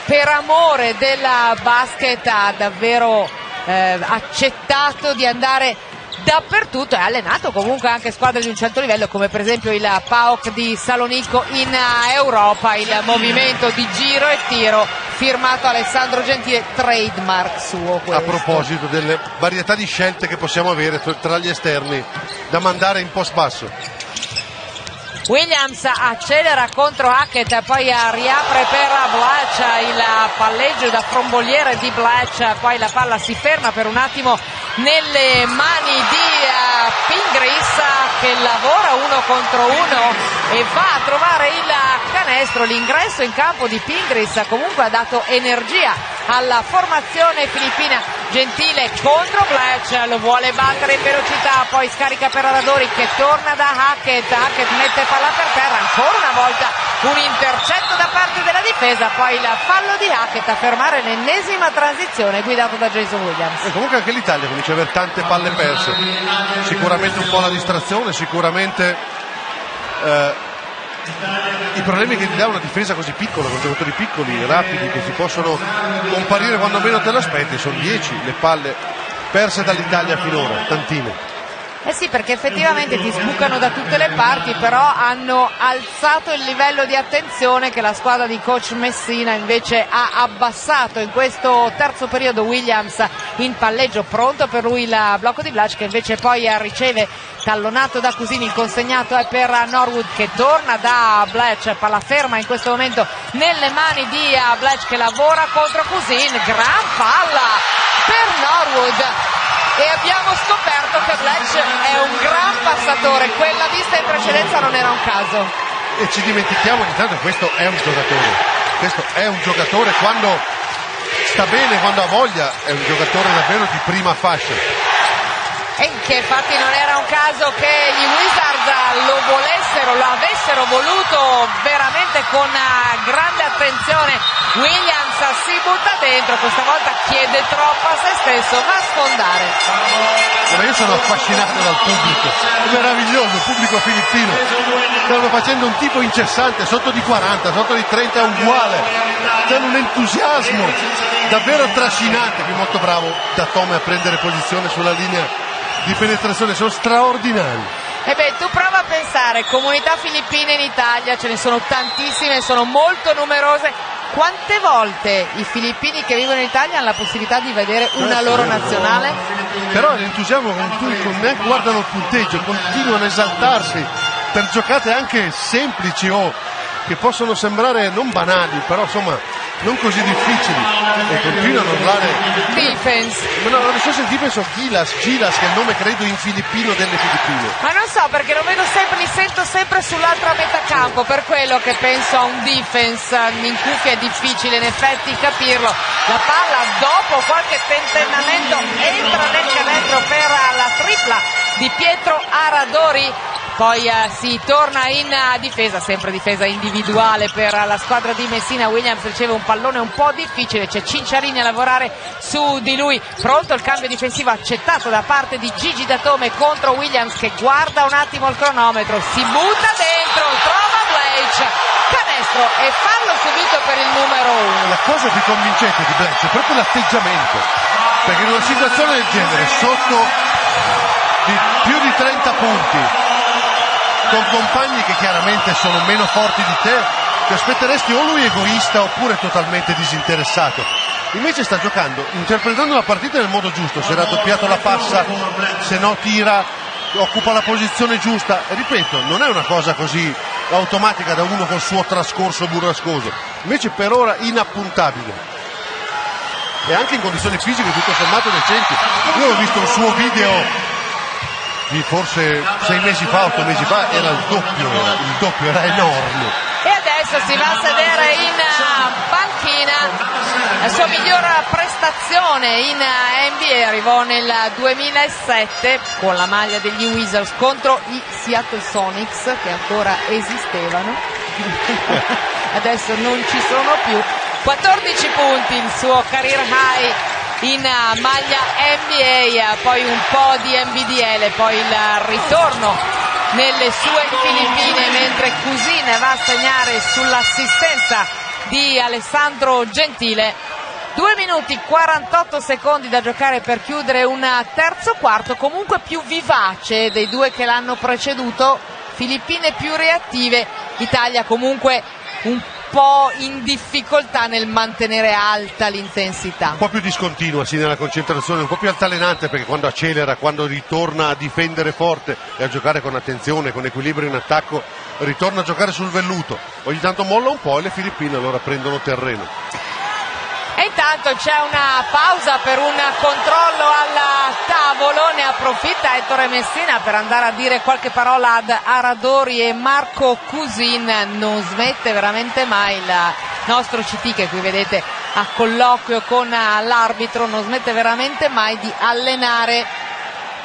Per amore della basket ha davvero eh, accettato di andare dappertutto e ha allenato comunque anche squadre di un certo livello come per esempio il PAOK di Salonico in Europa, il movimento di giro e tiro firmato Alessandro Gentile, trademark suo. Questo. A proposito delle varietà di scelte che possiamo avere tra gli esterni da mandare in post basso. Williams accelera contro Hackett, poi riapre per Blatch il palleggio da fromboliere di Blatch, poi la palla si ferma per un attimo nelle mani di uh, Pingris che lavora uno contro uno e va a trovare il canestro. L'ingresso in campo di Pingris comunque ha dato energia alla formazione filippina. Gentile contro Blatch, lo vuole battere in velocità, poi scarica per Aradori che torna da Hackett. Hackett mette palla per terra, ancora una volta un intercetto da parte della difesa, poi il fallo di Hackett a fermare l'ennesima transizione guidato da Jason Williams. E comunque anche l'Italia comincia ad avere tante palle perse, sicuramente un po' la distrazione, sicuramente eh, i problemi che ti dà una difesa così piccola, con giocatori piccoli, rapidi, che si possono comparire quando meno te l'aspetti, sono 10 le palle perse dall'Italia finora, tantine. Eh sì, perché effettivamente ti sbucano da tutte le parti, però hanno alzato il livello di attenzione che la squadra di coach Messina invece ha abbassato in questo terzo periodo. Williams in palleggio, pronto per lui il blocco di Blatch che invece poi riceve tallonato da Cusini, il consegnato è per Norwood che torna da Blatch, palla ferma in questo momento nelle mani di Blatch che lavora contro Cusin, gran palla per Norwood e abbiamo scoperto che Bletch è un gran passatore, quella vista in precedenza non era un caso. E ci dimentichiamo intanto che questo è un giocatore, questo è un giocatore quando sta bene, quando ha voglia, è un giocatore davvero di prima fascia e che infatti non era un caso che gli Wizards lo volessero, lo avessero voluto veramente con grande attenzione. Williams si butta dentro, questa volta chiede troppo a se stesso, va a sfondare. Ma io sono affascinato dal pubblico, è meraviglioso, il pubblico filippino. Stanno facendo un tipo incessante, sotto di 40, sotto di 30 è uguale. C'è un entusiasmo davvero trascinante, qui molto bravo da Tome a prendere posizione sulla linea di penetrazione, sono straordinari. E eh beh, tu prova a pensare, comunità filippine in Italia, ce ne sono tantissime, sono molto numerose. Quante volte i filippini che vivono in Italia hanno la possibilità di vedere una loro nazionale? Però l'entusiasmo con cui neanche guardano il punteggio, continuano a esaltarsi per giocate anche semplici o che possono sembrare non banali, però insomma non così difficili. E continuano a urlare. Defense. Ma no, non so se il defense o Gilas Gilas che è il nome credo in filippino delle Filippine. Ma non so perché lo vedo sempre li sento sempre sull'altra metà campo per quello che penso a un defense in cuffia è difficile in effetti capirlo. La palla dopo qualche tentennamento entra nel canestro per la tripla di Pietro Aradori poi eh, si torna in eh, difesa, sempre difesa individuale per la squadra di Messina. Williams riceve un pallone un po' difficile, c'è Cinciarini a lavorare su di lui. Pronto il cambio difensivo accettato da parte di Gigi Datome contro Williams che guarda un attimo il cronometro, si butta dentro, trova Blake, canestro e fallo subito per il numero uno. La cosa più convincente di Blake è proprio l'atteggiamento, perché in una situazione del genere, sotto di più di 30 punti, con compagni che chiaramente sono meno forti di te, ti aspetteresti o lui egoista oppure totalmente disinteressato. Invece sta giocando, interpretando la partita nel modo giusto, se raddoppiato la passa, se no tira, occupa la posizione giusta. Ripeto, non è una cosa così automatica da uno col suo trascorso burrascoso, invece per ora inappuntabile. E anche in condizioni fisiche tutto sommato decenti. Io ho visto un suo video di forse sei mesi fa, otto mesi fa, era il doppio, il doppio era enorme. E adesso si va a sedere in eh, panchina, la sua miglior prestazione in eh, NBA arrivò nel 2007 con la maglia degli Wizards contro i Seattle Sonics che ancora esistevano, adesso non ci sono più. 14 punti il suo career high in uh, maglia NBA, poi un po' di NBDL, poi il ritorno nelle sue Filippine mentre Cusine va a segnare sull'assistenza di Alessandro Gentile. 2 minuti 48 secondi da giocare per chiudere un terzo quarto, comunque più vivace dei due che l'hanno preceduto, Filippine più reattive, Italia comunque un po' in difficoltà nel mantenere alta l'intensità. Un po' più discontinua sì, nella concentrazione, un po' più altalenante perché quando accelera, quando ritorna a difendere forte e a giocare con attenzione, con equilibrio in attacco, ritorna a giocare sul velluto. Ogni tanto molla un po' e le Filippine allora prendono terreno. Intanto c'è una pausa per un controllo al tavolo, ne approfitta Ettore Messina per andare a dire qualche parola ad Aradori e Marco Cusin, non smette veramente mai il nostro CT che qui vedete a colloquio con l'arbitro, non smette veramente mai di allenare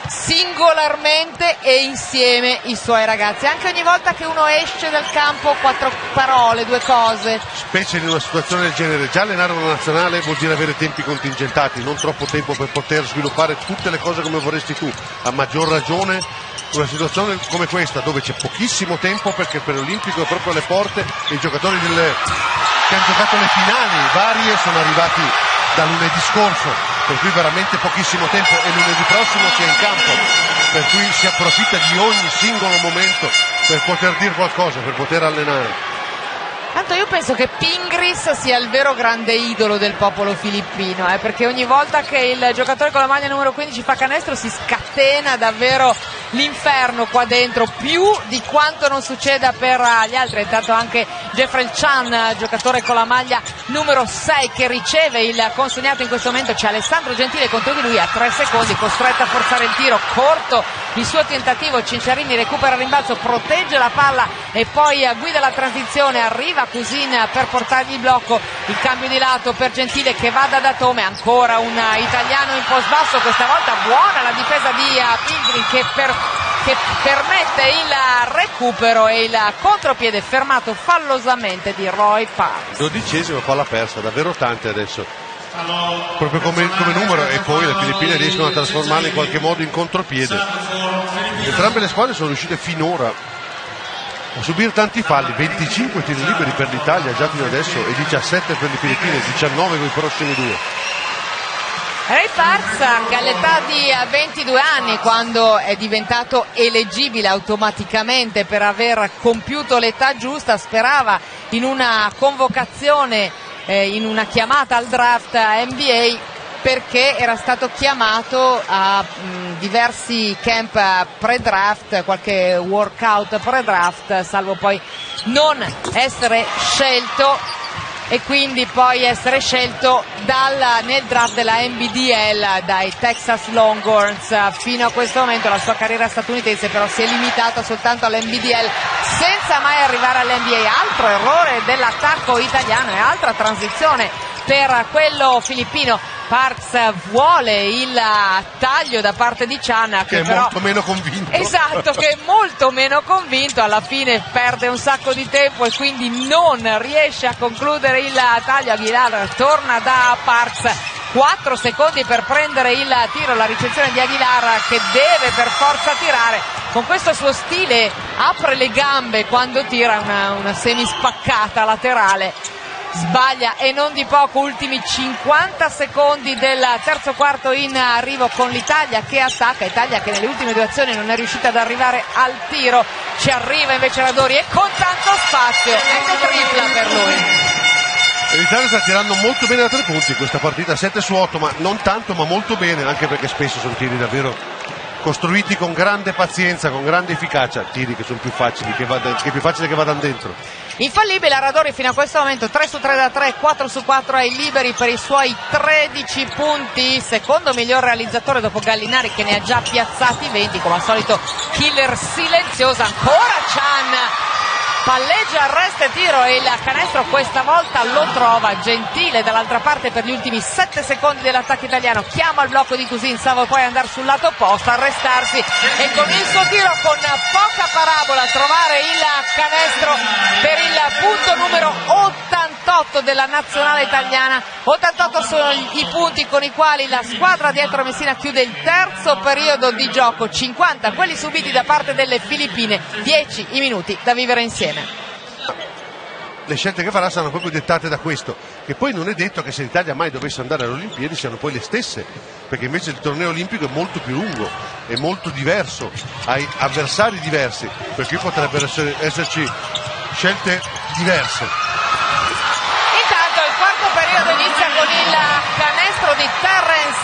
singolarmente e insieme i suoi ragazzi. Anche ogni volta che uno esce dal campo, quattro parole, due cose. Specie in una situazione del genere, già allenare una nazionale vuol dire avere tempi contingentati, non troppo tempo per poter sviluppare tutte le cose come vorresti tu. A maggior ragione una situazione come questa dove c'è pochissimo tempo perché per l'Olimpico è proprio alle porte i giocatori delle... che hanno giocato le finali varie sono arrivati da lunedì scorso per cui veramente pochissimo tempo e lunedì prossimo si è in campo, per cui si approfitta di ogni singolo momento per poter dire qualcosa, per poter allenare. Tanto io penso che Pingris sia il vero grande idolo del popolo filippino, eh, perché ogni volta che il giocatore con la maglia numero 15 fa canestro si scatena davvero l'inferno qua dentro, più di quanto non succeda per gli altri. Intanto anche Jeffrey Chan, giocatore con la maglia numero 6 che riceve il consegnato in questo momento, c'è Alessandro Gentile contro di lui a 3 secondi, costretto a forzare il tiro, corto il suo tentativo, Cinciarini recupera il rimbalzo, protegge la palla e poi guida la transizione, arriva Cusin per portargli il blocco, il cambio di lato per Gentile che va da Datome, ancora un italiano in post basso, questa volta buona la difesa di Pingri che, per, che permette il recupero e il contropiede fermato fallosamente di Roy Parks. Dodicesima palla persa, davvero tante adesso. Proprio come, come, numero e poi le Filippine riescono a trasformarla in qualche modo in contropiede. Entrambe le squadre sono riuscite finora a subire tanti falli, 25 tiri liberi per l'Italia già fino adesso e 17 per le Filippine, 19 con i prossimi due. Ray che all'età di 22 anni quando è diventato eleggibile automaticamente per aver compiuto l'età giusta sperava in una convocazione, eh, in una chiamata al draft NBA perché era stato chiamato a mh, diversi camp pre-draft, qualche workout pre-draft, salvo poi non essere scelto e quindi poi essere scelto dal, nel draft della NBDL dai Texas Longhorns. Fino a questo momento la sua carriera statunitense però si è limitata soltanto all'NBDL senza mai arrivare all'NBA altro errore dell'attacco italiano e altra transizione per quello filippino Parks vuole il taglio da parte di Chan che, che è però... molto meno convinto. Esatto che è molto meno convinto. Alla fine perde un sacco di tempo e quindi non riesce a concludere il taglio. Aguilar torna da Parks. 4 secondi per prendere il tiro, la ricezione di Aguilar che deve per forza tirare. Con questo suo stile apre le gambe quando tira una, una semi spaccata laterale sbaglia e non di poco, ultimi 50 secondi del terzo quarto in arrivo con l'Italia che attacca, Italia che nelle ultime due azioni non è riuscita ad arrivare al tiro, ci arriva invece Radori e con tanto spazio, ecco tripla per lui. L'Italia sta tirando molto bene da tre punti in questa partita, 7 su 8, ma non tanto, ma molto bene, anche perché spesso sono tiri davvero costruiti con grande pazienza, con grande efficacia, tiri che sono più facili che, vada, che, più facile che vadano dentro. Infallibile Radori fino a questo momento 3 su 3 da 3, 4 su 4 ai liberi per i suoi 13 punti, secondo miglior realizzatore dopo Gallinari che ne ha già piazzati 20, come al solito killer silenziosa, ancora Chan palleggia, arresta e tiro e il canestro questa volta lo trova Gentile dall'altra parte per gli ultimi 7 secondi dell'attacco italiano. Chiama il blocco di Cusin Savo poi andare sul lato opposto arrestarsi e con il suo tiro con poca parabola trovare il canestro per il punto numero 88 della nazionale italiana 88 sono i punti con i quali la squadra dietro Messina chiude il terzo periodo di gioco 50 quelli subiti da parte delle Filippine 10 i minuti da vivere insieme le scelte che farà saranno proprio dettate da questo, che poi non è detto che se l'Italia mai dovesse andare alle Olimpiadi siano poi le stesse, perché invece il torneo olimpico è molto più lungo, è molto diverso, hai avversari diversi, per cui potrebbero esserci scelte diverse.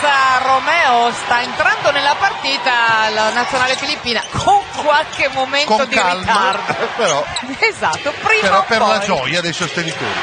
Terence Romeo, sta entrando nella partita la nazionale filippina con qualche momento con di calma, ritardo. Però, esatto, prima però per poi. la gioia dei sostenitori.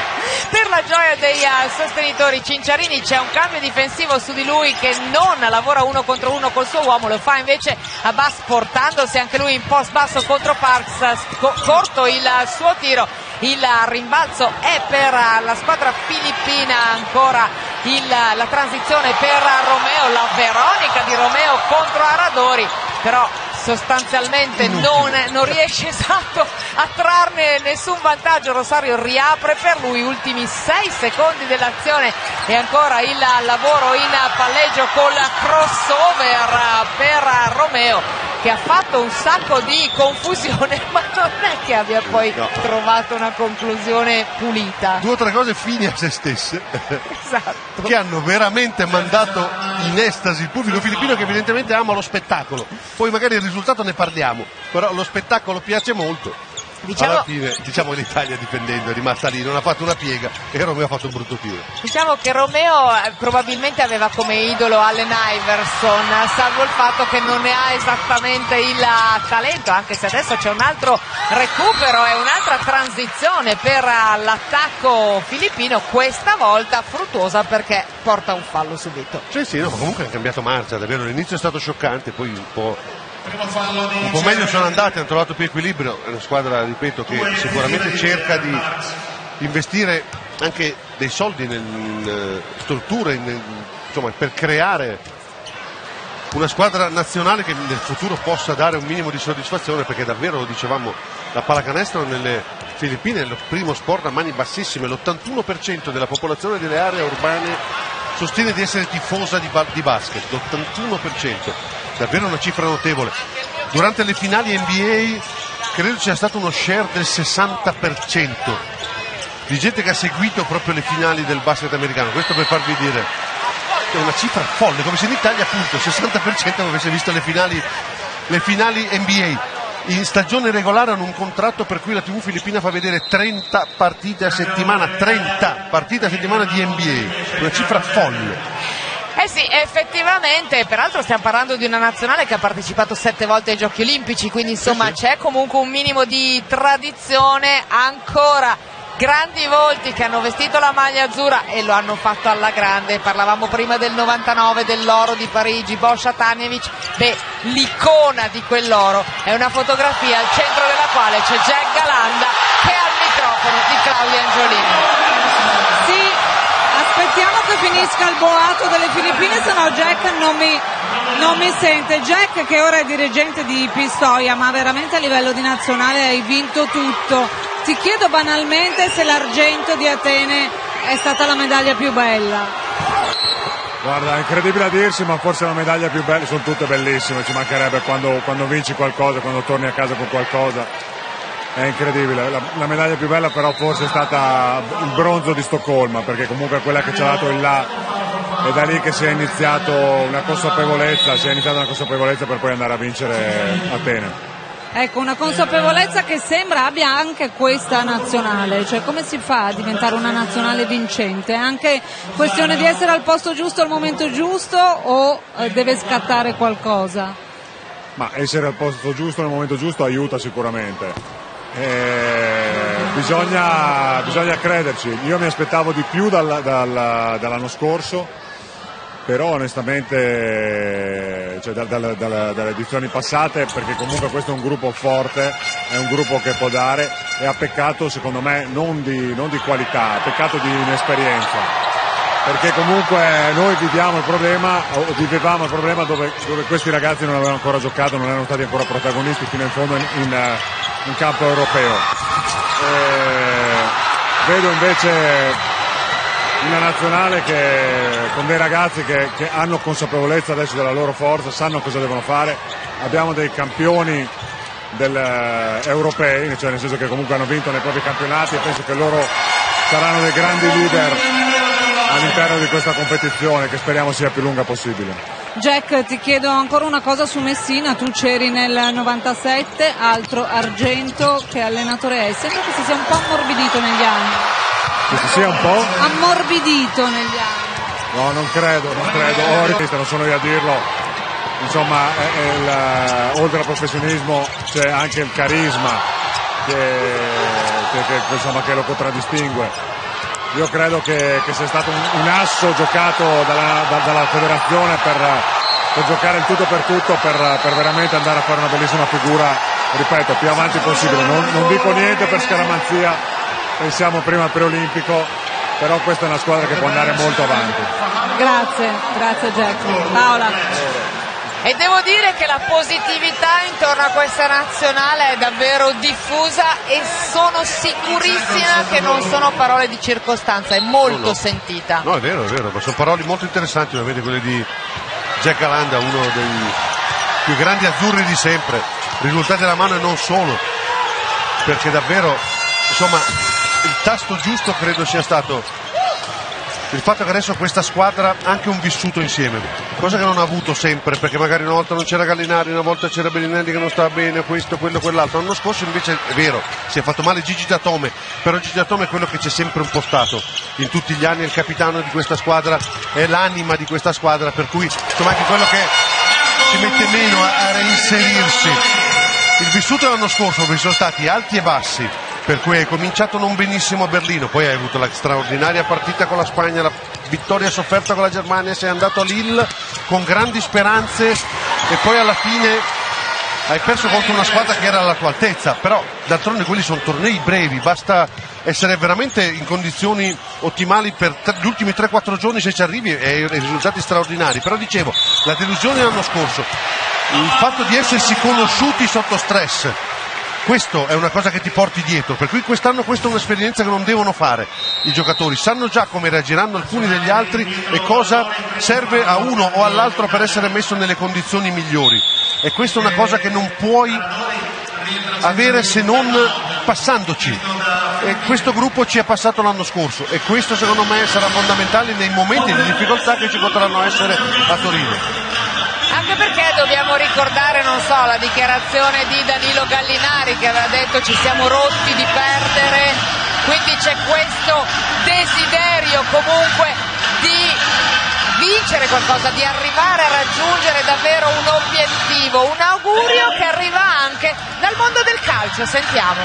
Per la gioia dei uh, sostenitori Cinciarini c'è un cambio difensivo su di lui che non lavora uno contro uno col suo uomo, lo fa invece a Bass portandosi anche lui in post basso contro Parks, co- corto il suo tiro il rimbalzo è per la squadra filippina ancora il, la transizione per Romeo la Veronica di Romeo contro Aradori però sostanzialmente non, non, riesce esatto a trarne nessun vantaggio. Rosario riapre per lui ultimi 6 secondi dell'azione e ancora il lavoro in palleggio col crossover per Romeo che ha fatto un sacco di confusione ma non è che abbia poi no. trovato una conclusione pulita due o tre cose fini a se stesse esatto. che hanno veramente mandato in estasi il pubblico filippino che evidentemente ama lo spettacolo poi magari il risultato ne parliamo però lo spettacolo piace molto Diciamo, alla fine diciamo l'Italia difendendo è rimasta lì non ha fatto una piega e Romeo ha fatto un brutto tiro. Diciamo che Romeo eh, probabilmente aveva come idolo Allen Iverson salvo il fatto che non ne ha esattamente il talento anche se adesso c'è un altro recupero e un'altra transizione per l'attacco filippino questa volta fruttuosa perché porta un fallo subito. Sì sì no, comunque ha cambiato marcia davvero. L'inizio è stato scioccante poi un po' un po' meglio sono andati, hanno trovato più equilibrio, è una squadra, ripeto, che sicuramente cerca di investire anche dei soldi in uh, strutture, in, insomma, per creare una squadra nazionale che nel futuro possa dare un minimo di soddisfazione, perché davvero lo dicevamo, la pallacanestro nelle Filippine è il primo sport a mani bassissime, l'81% della popolazione delle aree urbane sostiene di essere tifosa di, di basket, l'81% davvero una cifra notevole. Durante le finali NBA credo sia stato uno share del 60% di gente che ha seguito proprio le finali del basket americano. Questo per farvi dire è una cifra folle, come se in Italia appunto il 60% avesse visto le finali, le finali NBA. In stagione regolare hanno un contratto per cui la TV filippina fa vedere 30 partite a settimana, 30 partite a settimana di NBA, una cifra folle. Eh sì, effettivamente, peraltro stiamo parlando di una nazionale che ha partecipato sette volte ai Giochi Olimpici, quindi insomma sì, sì. c'è comunque un minimo di tradizione ancora grandi volti che hanno vestito la maglia azzurra e lo hanno fatto alla grande. Parlavamo prima del 99 dell'oro di Parigi, Boscia Tanjevic, beh, l'icona di quell'oro è una fotografia al centro della quale c'è Jack Galanda che ha il microfono di Claudia Angiolini. Sì, aspettiamo che finisca il boato delle Filippine, se no Jack non mi, non mi sente. Jack che ora è dirigente di Pistoia, ma veramente a livello di nazionale hai vinto tutto. Ti chiedo banalmente se l'argento di Atene è stata la medaglia più bella. Guarda, è incredibile a dirsi, ma forse la medaglia più bella, sono tutte bellissime, ci mancherebbe quando, quando vinci qualcosa, quando torni a casa con qualcosa. È incredibile, la, la, medaglia più bella però forse è stata il bronzo di Stoccolma, perché comunque quella che ci ha dato il là, è da lì che si è iniziato una consapevolezza, si è iniziata una consapevolezza per poi andare a vincere Atene. Ecco, una consapevolezza che sembra abbia anche questa nazionale, cioè come si fa a diventare una nazionale vincente? È anche questione di essere al posto giusto al momento giusto o eh, deve scattare qualcosa? Ma essere al posto giusto nel momento giusto aiuta sicuramente. Eh, bisogna, bisogna, crederci, io mi aspettavo di più dal, dal, dall'anno scorso però onestamente cioè, da, da, da, dalle edizioni passate perché comunque questo è un gruppo forte, è un gruppo che può dare e ha peccato secondo me non di, non di qualità, ha peccato di inesperienza perché comunque noi viviamo il problema, vivevamo il problema dove, dove, questi ragazzi non avevano ancora giocato, non erano stati ancora protagonisti fino in fondo in, in, in campo europeo. E vedo invece una nazionale che, con dei ragazzi che, che, hanno consapevolezza adesso della loro forza, sanno cosa devono fare, abbiamo dei campioni del, eh, europei, cioè nel senso che comunque hanno vinto nei propri campionati e penso che loro saranno dei grandi leader all'interno di questa competizione che speriamo sia più lunga possibile. Jack, ti chiedo ancora una cosa su Messina, tu c'eri nel 97, altro argento, che allenatore è? Sembra che si sia un po' ammorbidito negli anni che si sia un po' ammorbidito negli anni. No, non credo, non credo, oh, non sono io a dirlo. Insomma, il, oltre al professionismo c'è anche il carisma che, che, che, insomma, che lo contraddistingue. Io credo che, sia stato un, un asso giocato dalla, da, dalla federazione per, per, giocare il tutto per tutto, per, per, veramente andare a fare una bellissima figura, ripeto, più avanti possibile. Non, non dico niente per scaramanzia, pensiamo prima al preolimpico, però questa è una squadra che può andare molto avanti. Grazie, grazie Jack. Paola. E devo dire che la positività intorno a questa nazionale è davvero diffusa e sono sicurissima che non sono parole di circostanza, è molto no, no. sentita. No, è vero, è vero, ma sono parole molto interessanti, ovviamente quelle di Jack Alanda, uno dei più grandi azzurri di sempre, risultati alla mano e non solo, perché davvero, insomma, il tasto giusto credo sia stato il fatto che adesso questa squadra ha anche un vissuto insieme, cosa che non ha avuto sempre, perché magari una volta non c'era Gallinari, una volta c'era Bellinelli che non stava bene, questo, quello, quell'altro. L'anno scorso invece è vero, si è fatto male Gigi Datome, però Gigi Datome è quello che c'è sempre un po' stato in tutti gli anni, è il capitano di questa squadra, è l'anima di questa squadra, per cui insomma anche quello che ci mette meno a, a reinserirsi. Il vissuto dell'anno scorso dove sono stati alti e bassi, per cui hai cominciato non benissimo a Berlino, poi hai avuto la straordinaria partita con la Spagna, la vittoria sofferta con la Germania, sei andato a Lille con grandi speranze e poi alla fine hai perso contro una squadra che era alla tua altezza, però d'altronde quelli sono tornei brevi, basta essere veramente in condizioni ottimali per gli ultimi 3-4 giorni se ci arrivi e risultati straordinari, però dicevo, la delusione l'anno scorso, il fatto di essersi conosciuti sotto stress, questo è una cosa che ti porti dietro, per cui quest'anno questa è un'esperienza che non devono fare i giocatori, sanno già come reagiranno alcuni degli altri e cosa serve a uno o all'altro per essere messo nelle condizioni migliori. E questa è una cosa che non puoi avere se non passandoci. E questo gruppo ci è passato l'anno scorso e questo secondo me sarà fondamentale nei momenti di difficoltà che ci potranno essere a Torino anche perché dobbiamo ricordare, non so, la dichiarazione di Danilo Gallinari che aveva detto ci siamo rotti di perdere, quindi c'è questo desiderio comunque di vincere qualcosa, di arrivare a raggiungere davvero un obiettivo, un augurio che arriva anche dal mondo del calcio, sentiamo.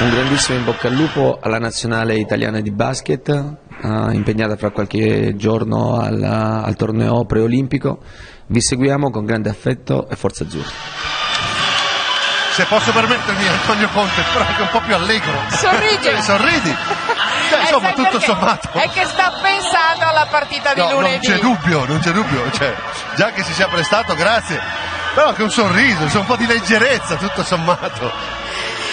Un grandissimo in bocca al lupo alla nazionale italiana di basket, uh, impegnata fra qualche giorno al, al torneo preolimpico. Vi seguiamo con grande affetto e forza azzurra. Se posso permettermi Antonio Conte, però anche un po' più allegro. Sorridi. Sorridi. Cioè, insomma, sai tutto perché? sommato. È che sta pensando alla partita di No, non lunedì. c'è dubbio, non c'è dubbio, cioè, già che si sia prestato, grazie. Però che un sorriso, c'è un po' di leggerezza, tutto sommato.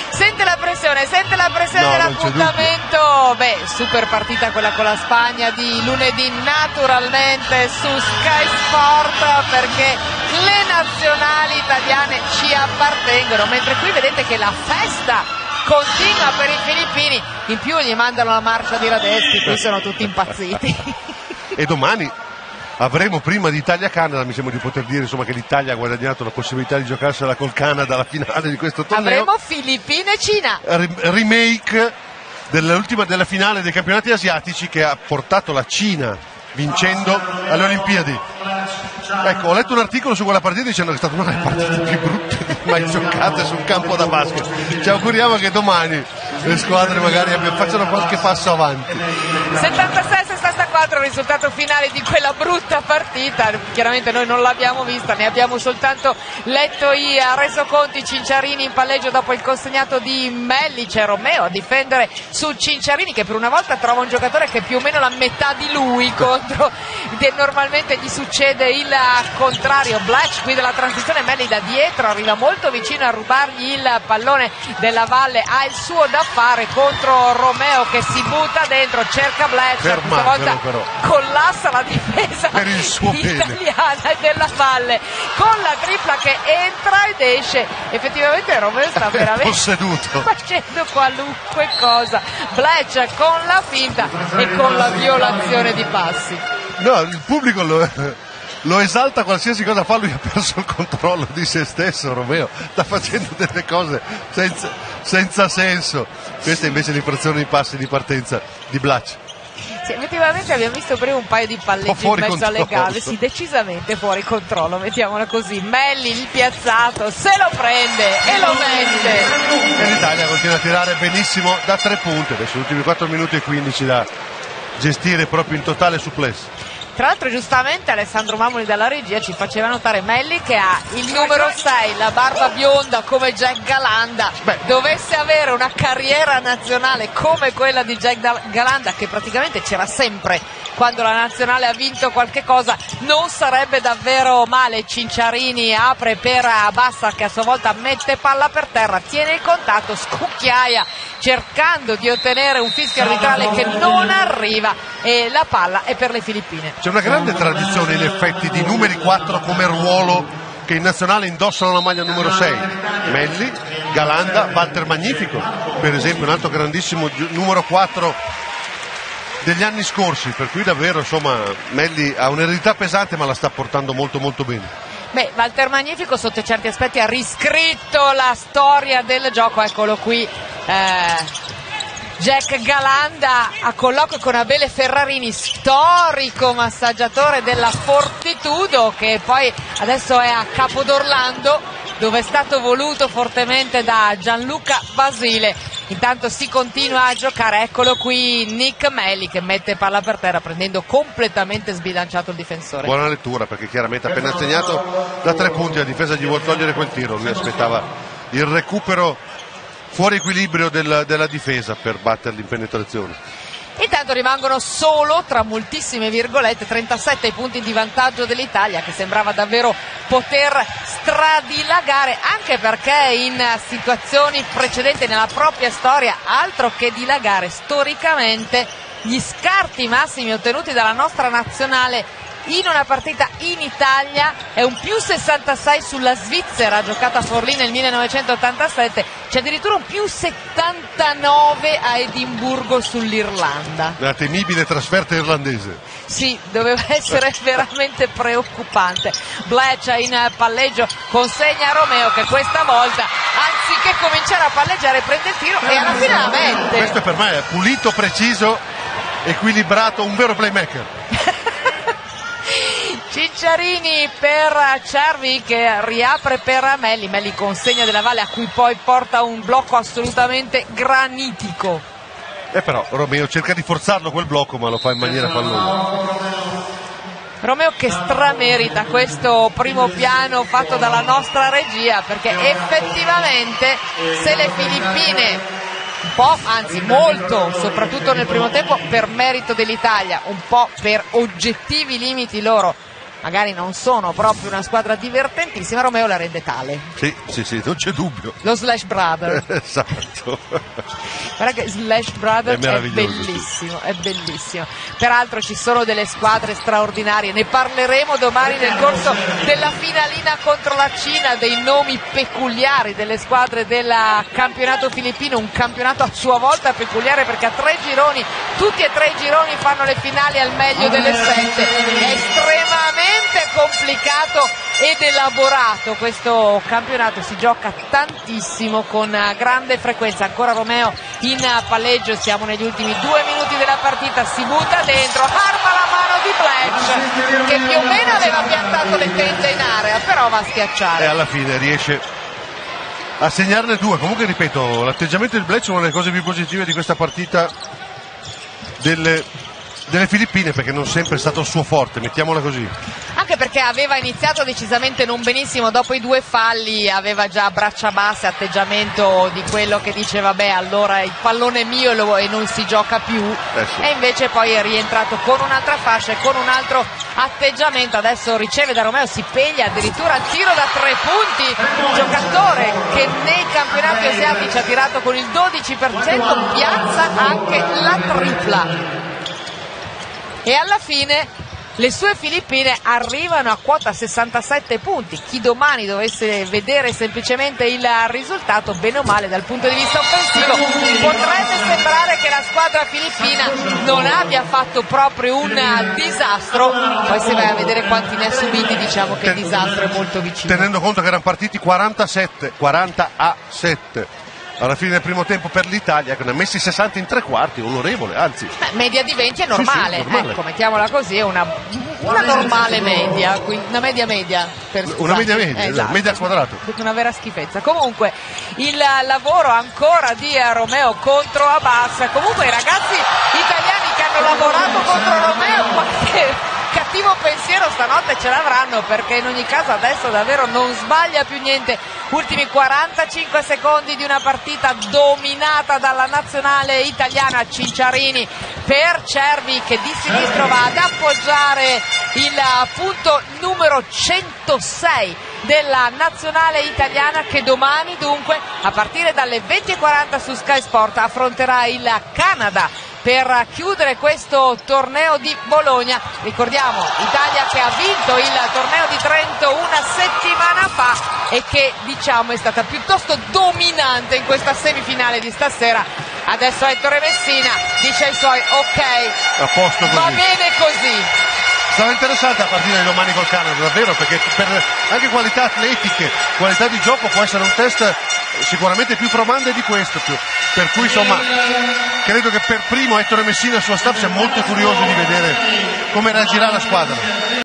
Sente la pressione, sente la pressione No, dell'appuntamento. Beh, super partita quella con la Spagna di lunedì, naturalmente su Sky Sport perché le nazionali italiane ci appartengono, mentre qui vedete che la festa continua per i filippini. In più gli mandano la marcia di Radeschi, qui sono tutti impazziti. E domani avremo prima di Italia-Canada, mi sembra di poter dire insomma, che l'Italia ha guadagnato la possibilità di giocarsela col Canada alla finale di questo torneo. Avremo Filippine Cina. Ri- remake dell'ultima della finale dei campionati asiatici che ha portato la Cina vincendo alle Olimpiadi. Ecco, ho letto un articolo su quella partita dicendo che è stata una delle partite più brutte mai giocate sul campo da basket. Ci auguriamo che domani le squadre magari abbia- facciano qualche passo avanti. 76-64 il risultato finale di quella brutta partita. Chiaramente noi non l'abbiamo vista, ne abbiamo soltanto letto i resoconti Cinciarini in palleggio dopo il consegnato di Melli. C'è Romeo a difendere su Cinciarini che per una volta trova un giocatore che è più o meno la metà di lui contro che normalmente gli succede il contrario. Blatch qui della transizione, Melli da dietro arriva molto vicino a rubargli il pallone della Valle, ha il suo da fare contro Romeo che si butta dentro, cerca Blatch, questa volta però. collassa la difesa Per il suo italiana e della Valle con la tripla che entra ed esce. Effettivamente Romeo sta veramente Posseduto. facendo qualunque cosa. Blatch con la finta e con la violazione di passi. No, il pubblico lo, lo esalta qualsiasi cosa fa, lui ha perso il controllo di se stesso, Romeo, sta facendo delle cose senza, senza senso. Questa invece è l'infrazione di passi di partenza di Blach. Sì, effettivamente abbiamo visto prima un paio di palleggi in mezzo alle gambe, sì, decisamente fuori controllo, mettiamola così. Melli, il piazzato, se lo prende e lo mette. E l'Italia continua a tirare benissimo da tre punti, adesso ultimi 4 minuti e 15 da gestire proprio in totale supplesso. Tra l'altro giustamente Alessandro Mamoli dalla regia ci faceva notare Melli che ha il numero 6, la barba bionda come Jack Galanda, dovesse avere una carriera nazionale come quella di Jack Da- Galanda che praticamente c'era sempre quando la nazionale ha vinto qualche cosa, non sarebbe davvero male. Cinciarini apre per Bassa che a sua volta mette palla per terra, tiene il contatto, scucchiaia cercando di ottenere un fischio arbitrale che non arriva e la palla è per le Filippine. C'è una grande tradizione in effetti di numeri 4 come ruolo che in nazionale indossano la maglia numero 6. Melli, Galanda, Walter Magnifico, per esempio un altro grandissimo numero 4 degli anni scorsi, per cui davvero insomma Melli ha un'eredità pesante ma la sta portando molto molto bene. Beh, Walter Magnifico sotto certi aspetti ha riscritto la storia del gioco, eccolo qui. eh, Jack Galanda a colloquio con Abele Ferrarini, storico massaggiatore della Fortitudo che poi adesso è a Capodorlando dove è stato voluto fortemente da Gianluca Basile. Intanto si continua a giocare, eccolo qui Nick Melli che mette palla per terra prendendo completamente sbilanciato il difensore. Buona lettura perché chiaramente appena segnato da tre punti la difesa gli vuole togliere quel tiro, lui aspettava il recupero fuori equilibrio del- della difesa per batterli in penetrazione. Intanto rimangono solo, tra moltissime virgolette, 37 punti di vantaggio dell'Italia che sembrava davvero poter stradilagare anche perché in situazioni precedenti nella propria storia, altro che dilagare storicamente, gli scarti massimi ottenuti dalla nostra nazionale in una partita in Italia è un più 66 sulla Svizzera giocata a Forlì nel 1987 c'è addirittura un più 79 a Edimburgo sull'Irlanda La temibile trasferta irlandese. sì, doveva essere veramente preoccupante Bleccia in palleggio consegna a Romeo che questa volta anziché cominciare a palleggiare prende il tiro e alla fine la mette Questo per me è pulito, preciso, equilibrato, un vero playmaker. Cicciarini per Cervi che riapre per Melli, Melli consegna della Valle a cui poi porta un blocco assolutamente granitico. E però Romeo cerca di forzarlo quel blocco ma lo fa in maniera fallosa. Romeo che stramerita questo primo piano fatto dalla nostra regia perché effettivamente se le Filippine un po', anzi molto, soprattutto nel primo tempo, per merito dell'Italia, un po' per oggettivi limiti loro magari non sono proprio una squadra divertentissima, Romeo la rende tale. Sì, sì, sì, non c'è dubbio. Lo Slash Brother. esatto. Guarda che Slash Brother È è, bellissimo, è bellissimo. Peraltro ci sono delle squadre straordinarie, ne parleremo domani nel corso della finalina contro la Cina, dei nomi peculiari delle squadre del campionato filippino, un campionato a sua volta peculiare perché a tre gironi, tutti e tre i gironi fanno le finali al meglio delle sette. È estremamente complicato ed elaborato questo campionato, si gioca tantissimo con grande frequenza. Ancora Romeo in palleggio, siamo negli ultimi due minuti della partita, si butta dentro, arma la mano di Blanch che più o meno aveva piantato le tende in area, però va a E schiacciare. alla fine riesce a segnarne due. Comunque ripeto, l'atteggiamento del Bleccia è una delle cose più positive di questa partita delle, delle Filippine perché non sempre è stato il suo forte, mettiamola così. Anche perché aveva iniziato decisamente non benissimo, dopo i due falli aveva già braccia basse, atteggiamento di quello che dice vabbè allora il pallone è mio e, e non si gioca più Eh sì. e invece poi è rientrato con un'altra fascia e con un altro atteggiamento, adesso riceve da Romeo, si peglia addirittura tiro da tre punti, giocatore che nei campionati asiatici ha tirato con il 12%, piazza anche la tripla e alla fine le sue Filippine arrivano a quota 67 punti. Chi domani dovesse vedere semplicemente il risultato, bene o male dal punto di vista offensivo, potrebbe sembrare che la squadra filippina non abbia fatto proprio un disastro. Poi se vai a vedere quanti ne ha subiti, diciamo che il disastro è molto vicino. Tenendo conto che erano partiti 47, 40 a 7 alla fine del primo tempo per l'Italia, che ne ha messi 60 in tre quarti, onorevole, anzi. Beh, media di 20 è normale, Sì, sì, normale. ecco, mettiamola così, è una, una normale media, una media media. Per, Una media media, Esatto. media quadrato. Una vera schifezza. Comunque il lavoro ancora di eh, Romeo contro Abbas. Comunque i ragazzi italiani che hanno lavorato contro Romeo qualche cattivo pensiero stanotte ce l'avranno perché in ogni caso adesso davvero non sbaglia più niente. Ultimi 45 secondi di una partita dominata dalla nazionale italiana Cinciarini per Cervi che di sinistro va ad appoggiare il eh, punto numero 106 della nazionale italiana che domani dunque a partire dalle 20.40 su Sky Sport affronterà il Canada per chiudere questo torneo di Bologna. Ricordiamo Italia che ha vinto il torneo di Trento una settimana fa e che diciamo è stata piuttosto dominante in questa semifinale di stasera. Adesso Ettore Messina dice ai suoi ok, va bene così. Sarà interessante la partita di domani col Canada, davvero, perché per anche qualità atletiche, qualità di gioco può essere un test sicuramente più probante di questo. più- Per cui insomma credo che per primo Ettore Messina e il suo staff sia molto curioso di vedere come reagirà la squadra.